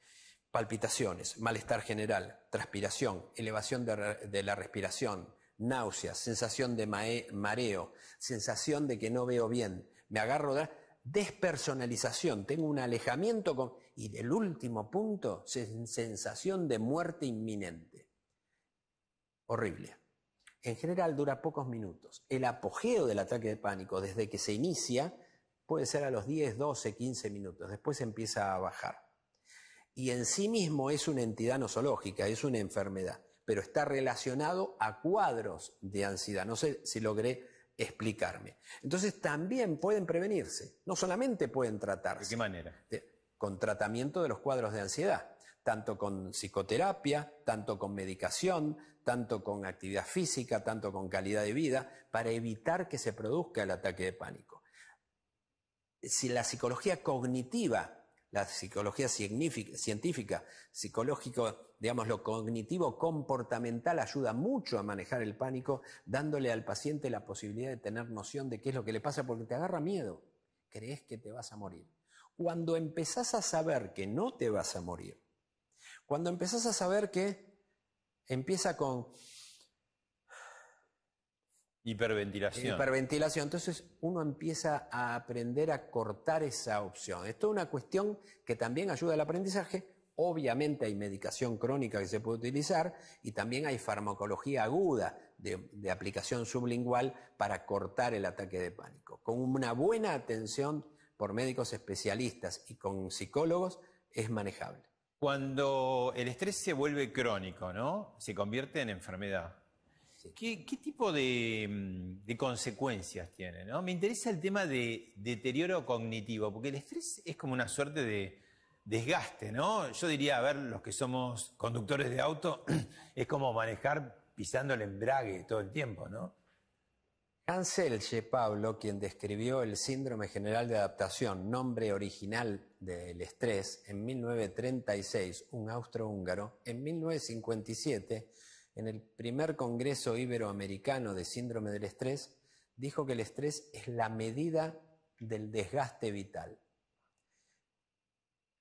palpitaciones, malestar general, transpiración, elevación de la respiración, náuseas, sensación de mareo, sensación de que no veo bien, me agarro de despersonalización, tengo un alejamiento con... Y el último punto, sensación de muerte inminente. Horrible. En general dura pocos minutos. El apogeo del ataque de pánico desde que se inicia puede ser a los 10, 12, 15 minutos. Después empieza a bajar. Y en sí mismo es una entidad nosológica, es una enfermedad, pero está relacionado a cuadros de ansiedad. No sé si logré explicarme. Entonces también pueden prevenirse, no solamente pueden tratarse. ¿De qué manera? Con tratamiento de los cuadros de ansiedad, tanto con psicoterapia, tanto con medicación, tanto con actividad física, tanto con calidad de vida, para evitar que se produzca el ataque de pánico. Si la psicología cognitiva la psicología científica, psicológico, digamos, lo cognitivo comportamental ayuda mucho a manejar el pánico, dándole al paciente la posibilidad de tener noción de qué es lo que le pasa porque te agarra miedo. Crees que te vas a morir. Cuando empezás a saber que no te vas a morir, cuando empezás a saber que empieza con Hiperventilación. Hiperventilación. Entonces uno empieza a aprender a cortar esa opción. Esto es una cuestión que también ayuda al aprendizaje. Obviamente hay medicación crónica que se puede utilizar y también hay farmacología aguda de, de aplicación sublingual para cortar el ataque de pánico. Con una buena atención por médicos especialistas y con psicólogos es manejable. Cuando el estrés se vuelve crónico, ¿no? Se convierte en enfermedad. ¿Qué, tipo mm, de, consecuencias tiene? ¿no? Me interesa el tema de deterioro cognitivo, porque el estrés es como una suerte de desgaste, ¿no? Yo diría, a ver, los que somos conductores de auto, (clears throat) es como manejar pisando el embrague todo el tiempo, ¿no? Hans Elche, Pablo, quien describió el síndrome general de adaptación, nombre original del estrés, en 1936, un austrohúngaro, en 1957 en el primer Congreso Iberoamericano de Síndrome del Estrés, dijo que el estrés es la medida del desgaste vital.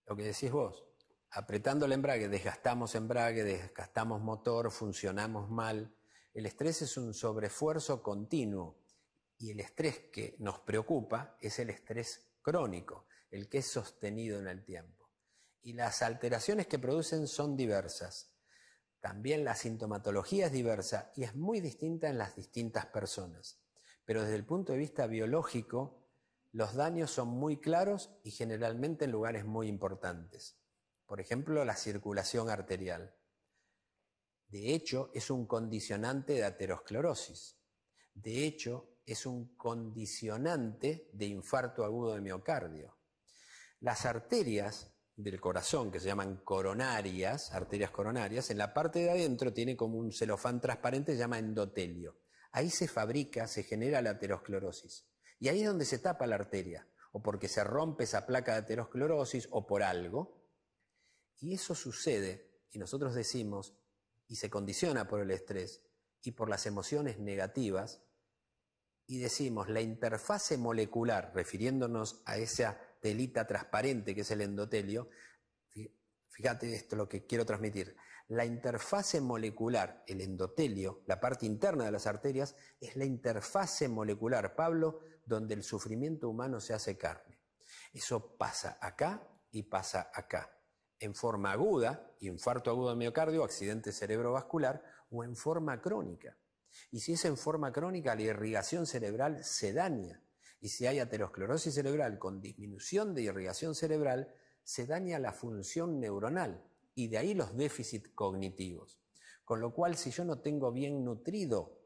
Lo que decís vos, apretando el embrague, desgastamos embrague, desgastamos motor, funcionamos mal. El estrés es un sobreesfuerzo continuo y el estrés que nos preocupa es el estrés crónico, el que es sostenido en el tiempo. Y las alteraciones que producen son diversas. También la sintomatología es diversa y es muy distinta en las distintas personas. Pero desde el punto de vista biológico, los daños son muy claros y generalmente en lugares muy importantes. Por ejemplo, la circulación arterial. De hecho, es un condicionante de aterosclerosis. De hecho, es un condicionante de infarto agudo de miocardio. Las arterias del corazón, que se llaman coronarias, arterias coronarias, en la parte de adentro tiene como un celofán transparente, se llama endotelio. Ahí se fabrica, se genera la aterosclerosis. Y ahí es donde se tapa la arteria, o porque se rompe esa placa de aterosclerosis, o por algo, y eso sucede, y nosotros decimos, y se condiciona por el estrés y por las emociones negativas, y decimos la interfase molecular, refiriéndonos a esa telita transparente que es el endotelio, fíjate esto lo que quiero transmitir, la interfase molecular, el endotelio, la parte interna de las arterias, es la interfase molecular, Pablo, donde el sufrimiento humano se hace carne. Eso pasa acá y pasa acá en forma aguda, infarto agudo de miocardio, accidente cerebrovascular, o en forma crónica. Y si es en forma crónica, la irrigación cerebral se daña. Y si hay aterosclerosis cerebral con disminución de irrigación cerebral, se daña la función neuronal y de ahí los déficits cognitivos. Con lo cual, si yo no tengo bien nutrido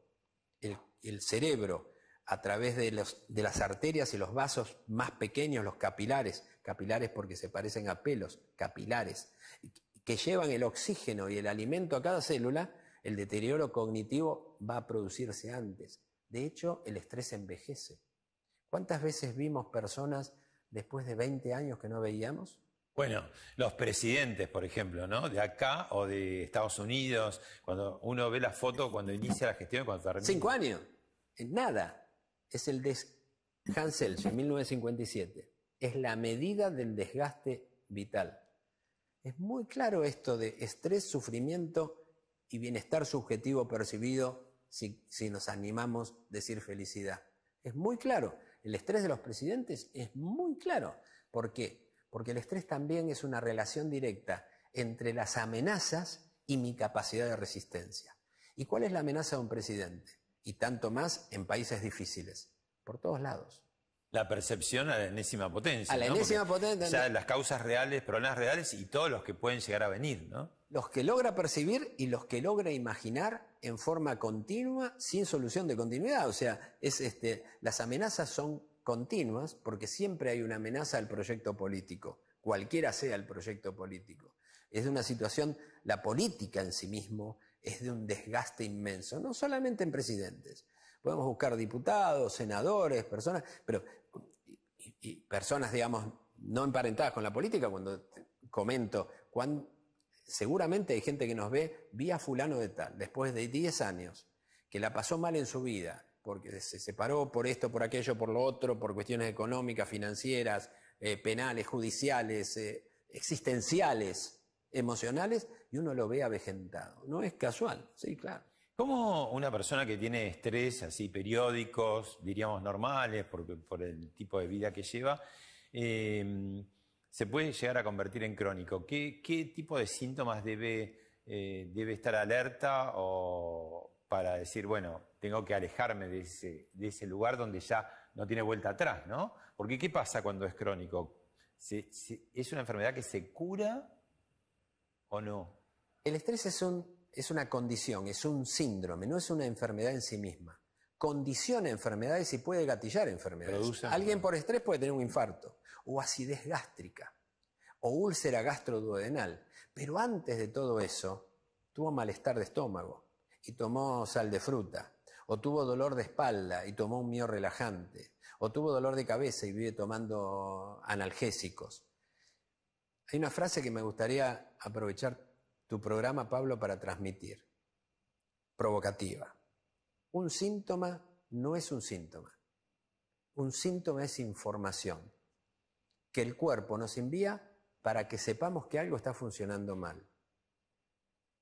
el, cerebro a través de, de las arterias y los vasos más pequeños, los capilares, capilares porque se parecen a pelos, capilares, que llevan el oxígeno y el alimento a cada célula, el deterioro cognitivo va a producirse antes. De hecho, el estrés envejece. ¿Cuántas veces vimos personas después de 20 años que no veíamos? Bueno, los presidentes, por ejemplo, ¿no? De acá o de Estados Unidos, cuando uno ve la foto cuando inicia la gestión y cuando termina. Cinco años, en nada. Es el de Hans en 1957 es la medida del desgaste vital. Es muy claro esto de estrés, sufrimiento y bienestar subjetivo percibido si, nos animamos a decir felicidad. Es muy claro. El estrés de los presidentes es muy claro. ¿Por qué? Porque el estrés también es una relación directa entre las amenazas y mi capacidad de resistencia. ¿Y cuál es la amenaza de un presidente? Y tanto más en países difíciles, por todos lados. La percepción a la enésima potencia. A la enésima potencia. O sea, las causas reales, problemas reales y todos los que pueden llegar a venir, ¿no? Los que logra percibir y los que logra imaginar en forma continua, sin solución de continuidad. O sea, es este, las amenazas son continuas porque siempre hay una amenaza al proyecto político, cualquiera sea el proyecto político. Es de una situación, la política en sí mismo es de un desgaste inmenso, no solamente en presidentes, Podemos buscar diputados, senadores, personas, pero y, personas, digamos, no emparentadas con la política, cuando comento, cuando, seguramente hay gente que nos ve vía fulano de tal, después de 10 años, que la pasó mal en su vida, porque se separó por esto, por aquello, por lo otro, por cuestiones económicas, financieras, eh, penales, judiciales, eh, existenciales, emocionales, y uno lo ve avejentado. No es casual, sí, claro. ¿Cómo una persona que tiene estrés así periódicos, diríamos normales, por, el tipo de vida que lleva, em, se puede llegar a convertir en crónico? ¿Qué, tipo de síntomas debe, eh, debe estar alerta o para decir, bueno, tengo que alejarme de ese, de ese lugar donde ya no tiene vuelta atrás, ¿no? Porque ¿qué pasa cuando es crónico? es una enfermedad que se cura o no? El estrés es un es una condición, es un síndrome, no es una enfermedad en sí misma. Condiciona enfermedades y puede gatillar enfermedades. Alguien por estrés puede tener un infarto, o acidez gástrica, o úlcera gastroduodenal. Pero antes de todo eso, tuvo malestar de estómago y tomó sal de fruta, o tuvo dolor de espalda y tomó un mío relajante, o tuvo dolor de cabeza y vive tomando analgésicos. Hay una frase que me gustaría aprovechar tu programa, Pablo, para transmitir. Provocativa. Un síntoma no es un síntoma. Un síntoma es información que el cuerpo nos envía para que sepamos que algo está funcionando mal.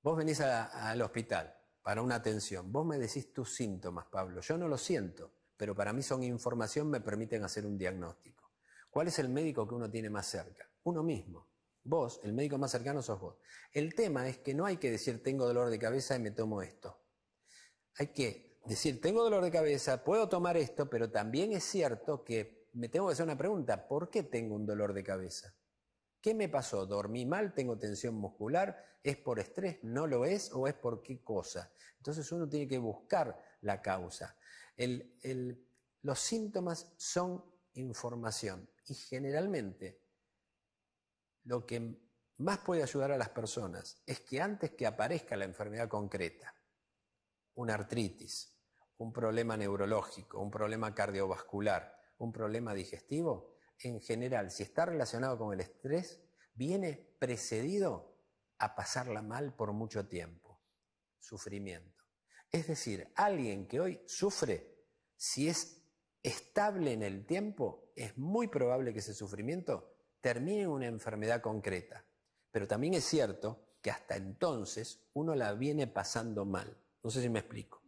Vos venís al hospital para una atención, vos me decís tus síntomas, Pablo, yo no lo siento, pero para mí son información, me permiten hacer un diagnóstico. ¿Cuál es el médico que uno tiene más cerca? Uno mismo. Vos, el médico más cercano sos vos. El tema es que no hay que decir tengo dolor de cabeza y me tomo esto. Hay que decir tengo dolor de cabeza, puedo tomar esto, pero también es cierto que me tengo que hacer una pregunta, ¿por qué tengo un dolor de cabeza? ¿Qué me pasó? ¿Dormí mal? ¿Tengo tensión muscular? ¿Es por estrés? ¿No lo es? ¿O es por qué cosa? Entonces uno tiene que buscar la causa. los síntomas son información y generalmente lo que más puede ayudar a las personas es que antes que aparezca la enfermedad concreta, una artritis, un problema neurológico, un problema cardiovascular, un problema digestivo, en general, si está relacionado con el estrés, viene precedido a pasarla mal por mucho tiempo, sufrimiento. Es decir, alguien que hoy sufre, si es estable en el tiempo, es muy probable que ese sufrimiento termine en una enfermedad concreta. Pero también es cierto que hasta entonces uno la viene pasando mal. No sé si me explico.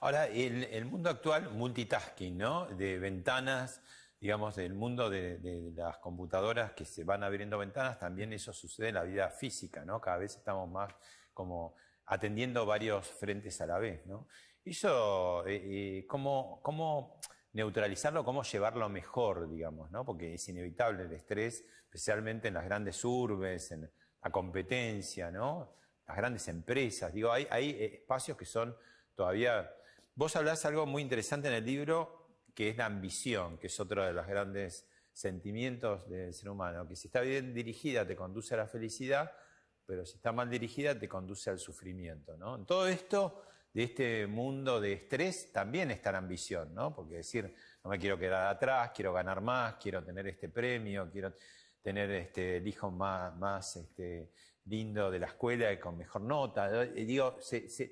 Ahora, el, el mundo actual, multitasking, ¿no? De ventanas, digamos, del mundo de, las computadoras que se van abriendo ventanas, también eso sucede en la vida física, ¿no? Cada vez estamos más como atendiendo varios frentes a la vez, ¿no? Eso, eh, eh, ¿cómo, ¿cómo, neutralizarlo, cómo llevarlo mejor, digamos, ¿no? Porque es inevitable el estrés, especialmente en las grandes urbes, en la competencia, ¿no? Las grandes empresas, digo, hay, hay espacios que son todavía... Vos hablás algo muy interesante en el libro que es la ambición, que es otro de los grandes sentimientos del ser humano, que si está bien dirigida te conduce a la felicidad, pero si está mal dirigida te conduce al sufrimiento. ¿no? Todo esto, de este mundo de estrés, también está la ambición, ¿no? porque decir, no me quiero quedar atrás, quiero ganar más, quiero tener este premio, quiero tener este, el hijo más, más este, lindo de la escuela y con mejor nota. Digo,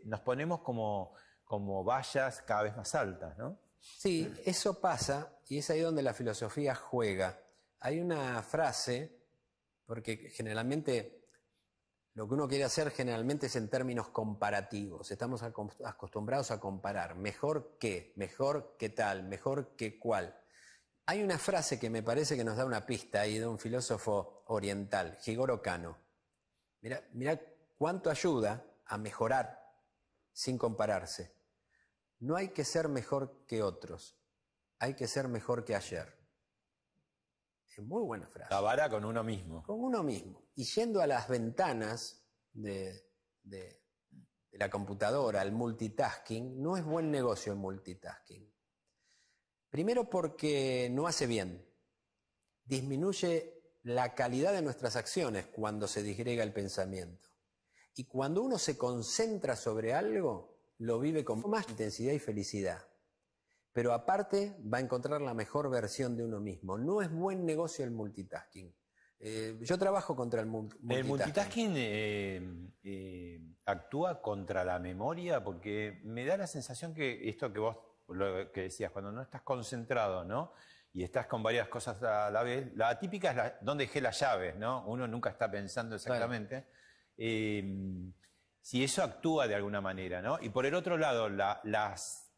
nos ponemos como, como vallas cada vez más altas, ¿no? Sí, eso pasa y es ahí donde la filosofía juega. Hay una frase, porque generalmente lo que uno quiere hacer generalmente es en términos comparativos. Estamos acostumbrados a comparar. Mejor que, mejor que tal, mejor que cual. Hay una frase que me parece que nos da una pista ahí de un filósofo oriental, Higoro Kano. Mira, mira cuánto ayuda a mejorar sin compararse. No hay que ser mejor que otros, hay que ser mejor que ayer. Es muy buena frase. La vara con uno mismo. Con uno mismo. Y yendo a las ventanas de, de, la computadora, el multitasking, no es buen negocio el multitasking. Primero porque no hace bien. Disminuye la calidad de nuestras acciones cuando se disgrega el pensamiento. Y cuando uno se concentra sobre algo, lo vive con más intensidad y felicidad. Pero aparte va a encontrar la mejor versión de uno mismo. No es buen negocio el multitasking. Eh, yo trabajo contra el multitasking. ¿El multitasking eh, eh, actúa contra la memoria? Porque me da la sensación que esto que vos lo que decías, cuando no estás concentrado, ¿no? Y estás con varias cosas a la vez. La típica es la, dónde dejé las llaves, ¿no? Uno nunca está pensando exactamente si eso actúa de alguna manera, ¿no? Y por el otro lado, las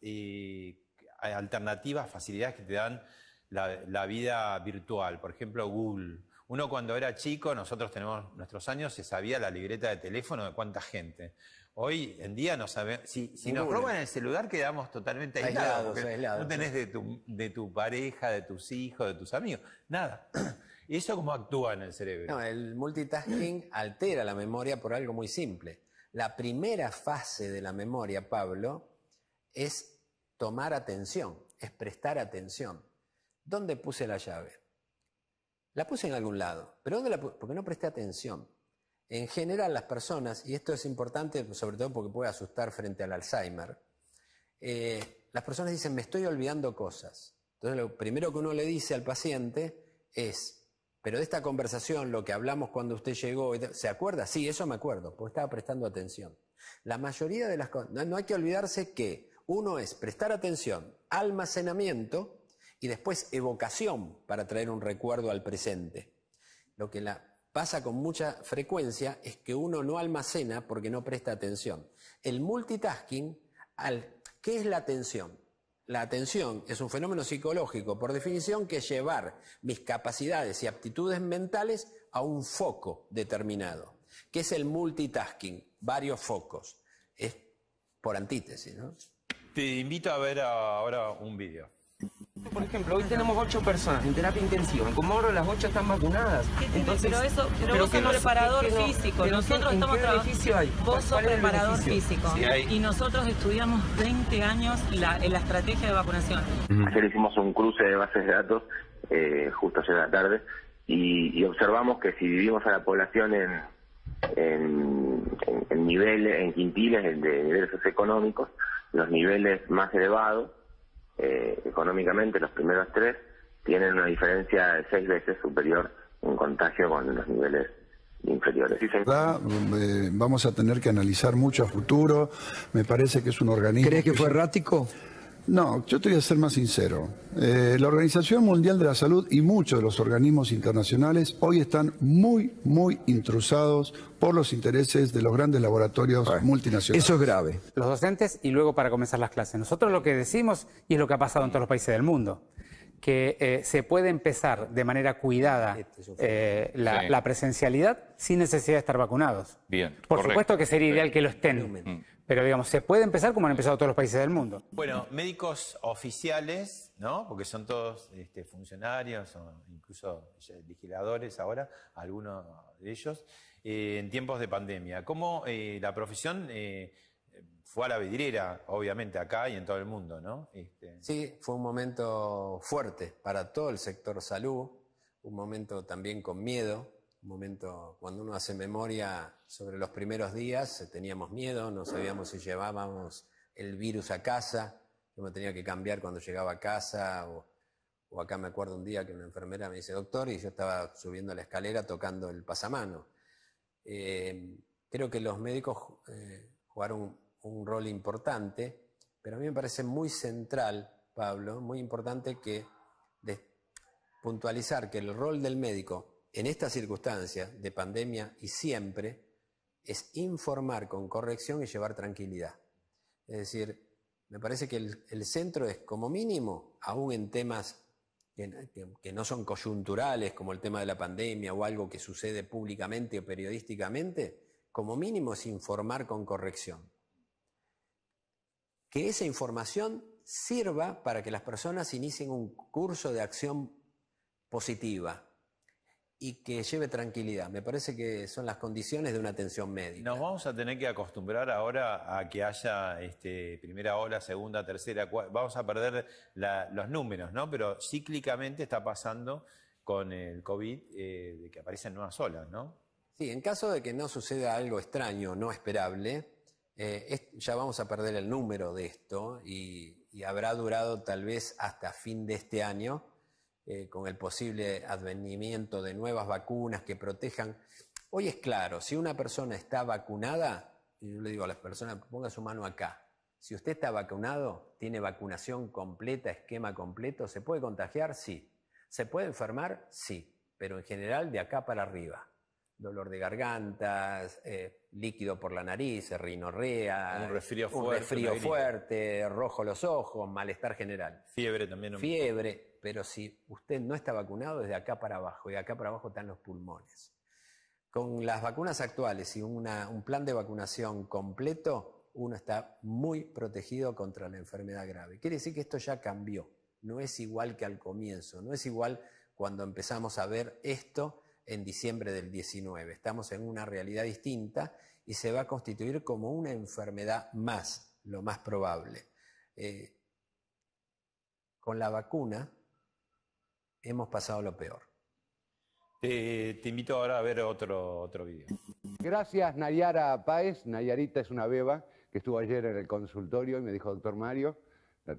alternativas, facilidades que te dan la, vida virtual, por ejemplo, Google. Uno cuando era chico, nosotros tenemos nuestros años, se sabía la libreta de teléfono de cuánta gente. Hoy en día no sabemos, si, nos roban el celular quedamos totalmente aislados. no tenés de tu, de tu pareja, de tus hijos, de tus amigos, nada. (clears throat) ¿Y eso cómo actúa en el cerebro? No, el multitasking altera la memoria por algo muy simple. La primera fase de la memoria, Pablo, es tomar atención, es prestar atención. ¿Dónde puse la llave? La puse en algún lado, pero ¿dónde la puse? Porque no presté atención. En general las personas, y esto es importante sobre todo porque puede asustar frente al Alzheimer, eh, las personas dicen, me estoy olvidando cosas. Entonces lo primero que uno le dice al paciente es, pero de esta conversación, lo que hablamos cuando usted llegó, ¿se acuerda? Sí, eso me acuerdo, porque estaba prestando atención. La mayoría de las cosas, no, hay que olvidarse que uno es prestar atención, almacenamiento y después evocación para traer un recuerdo al presente. Lo que pasa con mucha frecuencia es que uno no almacena porque no presta atención. El multitasking, ¿qué es la atención? La atención es un fenómeno psicológico, por definición, que es llevar mis capacidades y aptitudes mentales a un foco determinado. ¿Qué es el multitasking? Varios focos. Es por antítesis, ¿no? Te invito a ver ahora un vídeo. Por ejemplo, hoy tenemos ocho personas en terapia intensiva. En Comodoro las ocho están vacunadas. Entonces, pero eso, pero, vos sos preparador físico. nosotros estamos trabajando. Hay? Vos sos preparador físico. Y nosotros estudiamos 20 años la, en la estrategia de vacunación. Ayer hicimos un cruce de bases de datos, eh, justo ayer en la tarde, y, observamos que si dividimos a la población en, en, en, niveles, en quintiles de niveles socioeconómicos, los niveles más elevados eh, económicamente, los primeros tres, tienen una diferencia de seis veces superior en contagio con los niveles inferiores. Eh, vamos a tener que analizar mucho a futuro. Me parece que es un organismo. ¿Crees que fue errático? No, yo te voy a ser más sincero. Eh, la Organización Mundial de la Salud y muchos de los organismos internacionales hoy están muy, muy intrusados por los intereses de los grandes laboratorios multinacionales. Eso es grave. Los docentes y luego para comenzar las clases. Nosotros lo que decimos, y es lo que ha pasado en todos los países del mundo, que eh, se puede empezar de manera cuidada eh, la, presencialidad sin necesidad de estar vacunados. Bien. Por supuesto que sería ideal que lo estén. Pero digamos, se puede empezar como han empezado todos los países del mundo. Bueno, médicos oficiales, ¿no? Porque son todos este, funcionarios o incluso vigiladores ahora, algunos de ellos, eh, en tiempos de pandemia. ¿Cómo eh, la profesión eh, fue a la vidriera, obviamente, acá y en todo el mundo, ¿no? Este... Sí, fue un momento fuerte para todo el sector salud, un momento también con miedo, un momento, cuando uno hace memoria sobre los primeros días, teníamos miedo, no sabíamos si llevábamos el virus a casa, yo me tenía que cambiar cuando llegaba a casa, o, acá me acuerdo un día que una enfermera me dice, doctor, y yo estaba subiendo la escalera tocando el pasamano. Eh, creo que los médicos eh, jugaron un rol importante, pero a mí me parece muy central, Pablo, muy importante que puntualizar que el rol del médico en esta circunstancia de pandemia y siempre es informar con corrección y llevar tranquilidad. Es decir, me parece que el, centro es como mínimo, aún en temas que, no son coyunturales, como el tema de la pandemia o algo que sucede públicamente o periodísticamente, como mínimo es informar con corrección. Que esa información sirva para que las personas inicien un curso de acción positiva, y que lleve tranquilidad. Me parece que son las condiciones de una atención médica. Nos vamos a tener que acostumbrar ahora a que haya este, primera ola, segunda, tercera, vamos a perder los números, ¿no? Pero cíclicamente está pasando con el COVID eh, de que aparecen nuevas olas, ¿no? Sí, en caso de que no suceda algo extraño, no esperable, eh, ya vamos a perder el número de esto y habrá durado tal vez hasta fin de este año eh, con el posible advenimiento de nuevas vacunas que protejan. Hoy es claro, si una persona está vacunada, y yo le digo a las personas, ponga su mano acá, si usted está vacunado, tiene vacunación completa, esquema completo, ¿se puede contagiar? Sí. ¿Se puede enfermar? Sí, pero en general de acá para arriba. Dolor de garganta, eh, líquido por la nariz, rinorrea, un resfrío fuerte, un resfrío fuerte rojo los ojos, malestar general. Fiebre también. Fiebre pero si usted no está vacunado, desde acá para abajo, y acá para abajo están los pulmones. Con las vacunas actuales y un plan de vacunación completo, uno está muy protegido contra la enfermedad grave. Quiere decir que esto ya cambió, no es igual que al comienzo, no es igual cuando empezamos a ver esto en diciembre del 19. Estamos en una realidad distinta y se va a constituir como una enfermedad más, lo más probable. Eh, con la vacuna hemos pasado lo peor. Te, invito ahora a ver otro, otro video. Gracias Nayara Páez. Nayarita es una beba que estuvo ayer en el consultorio y me dijo, doctor Mario,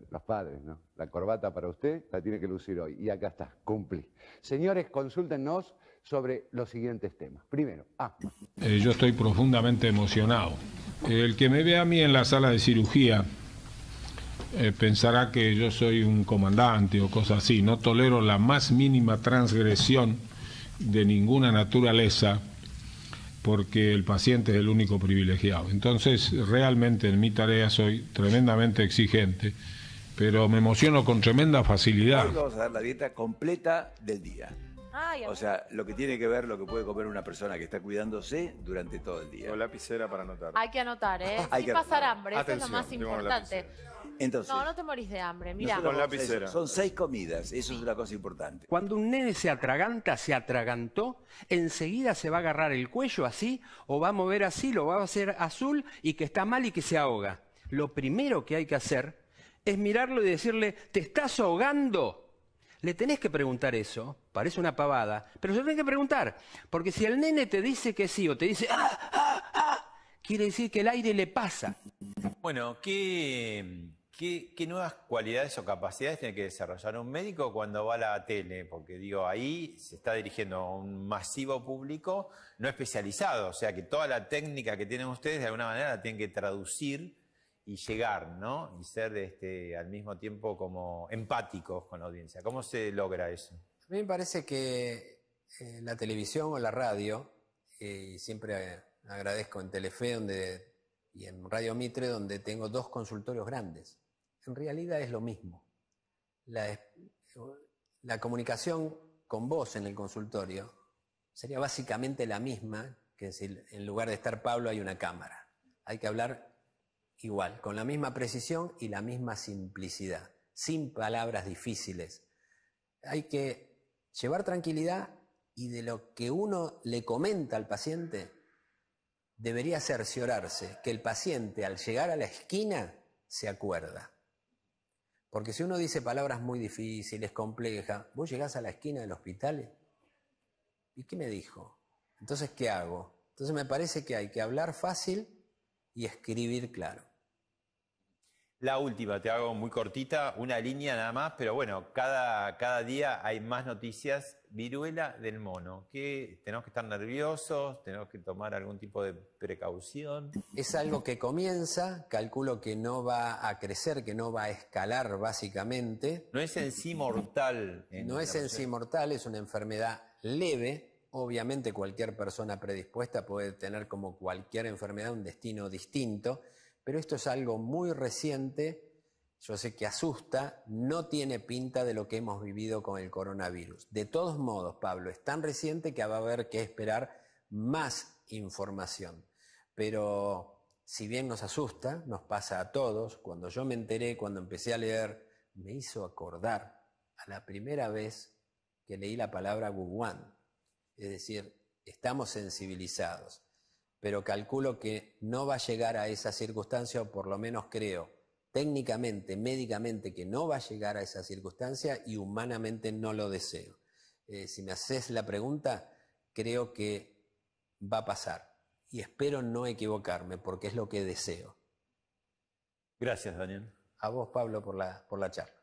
los padres, ¿no? La corbata para usted la tiene que lucir hoy. Y acá está, cumplí. Señores, consúltenos sobre los siguientes temas. Primero, ah. Eh, yo estoy profundamente emocionado. El que me ve a mí en la sala de cirugía eh, pensará que yo soy un comandante o cosas así. No tolero la más mínima transgresión de ninguna naturaleza porque el paciente es el único privilegiado. Entonces, realmente en mi tarea soy tremendamente exigente, pero me emociono con tremenda facilidad. Hoy vamos a dar la dieta completa del día. o sea, lo que tiene que ver lo que puede comer una persona que está cuidándose durante todo el día. Con lapicera para anotar. Hay que anotar, ¿eh? Hay Sin que pasar anotar. hambre, eso es lo más importante. Entonces, No, no te morís de hambre, mira. nosotros vamos a hacer- Son seis comidas, eso es una cosa importante. Cuando un nene se atraganta, se atragantó, enseguida se va a agarrar el cuello así, o va a mover así, lo va a hacer azul y que está mal y que se ahoga. Lo primero que hay que hacer es mirarlo y decirle, ¿te estás ahogando? Le tenés que preguntar eso, parece una pavada, pero se lo tenés que preguntar, porque si el nene te dice que sí o te dice, ¡ah, ah, ah! quiere decir que el aire le pasa. Bueno, ¿qué, qué, nuevas cualidades o capacidades tiene que desarrollar un médico cuando va a la tele? Porque digo, ahí se está dirigiendo a un masivo público no especializado, o sea que toda la técnica que tienen ustedes de alguna manera la tienen que traducir y llegar, ¿no? Y ser este, al mismo tiempo como empáticos con la audiencia. ¿Cómo se logra eso? A mí me parece que eh, la televisión o la radio, eh, y siempre agradezco en Telefe donde, y en Radio Mitre, donde tengo dos consultorios grandes, en realidad es lo mismo. La, comunicación con vos en el consultorio sería básicamente la misma que si en lugar de estar Pablo hay una cámara. Hay que hablar igual, con la misma precisión y la misma simplicidad, sin palabras difíciles. Hay que llevar tranquilidad y de lo que uno le comenta al paciente debería cerciorarse que el paciente al llegar a la esquina se acuerda. Porque si uno dice palabras muy difíciles, complejas, vos llegás a la esquina del hospital ¿y qué me dijo? Entonces, ¿qué hago? Entonces me parece que hay que hablar fácil y escribir claro. La última, te hago muy cortita, una línea nada más, pero bueno, cada, cada día hay más noticias. Viruela del mono, que tenemos que estar nerviosos, tenemos que tomar algún tipo de precaución. Es algo que comienza, calculo que no va a crecer, que no va a escalar básicamente. No es en sí mortal. en No es en sí mortal, es una enfermedad leve. Obviamente cualquier persona predispuesta puede tener como cualquier enfermedad un destino distinto, pero esto es algo muy reciente. Yo sé que asusta, no tiene pinta de lo que hemos vivido con el coronavirus. De todos modos, Pablo, es tan reciente que va a haber que esperar más información. Pero si bien nos asusta, nos pasa a todos, cuando yo me enteré, cuando empecé a leer, me hizo acordar a la primera vez que leí la palabra Wuhan. Es decir, estamos sensibilizados, pero calculo que no va a llegar a esa circunstancia, o por lo menos creo, técnicamente, médicamente, que no va a llegar a esa circunstancia y humanamente no lo deseo. Eh, si me haces la pregunta, creo que va a pasar y espero no equivocarme porque es lo que deseo. Gracias, Daniel. A vos, Pablo, por la, por la charla.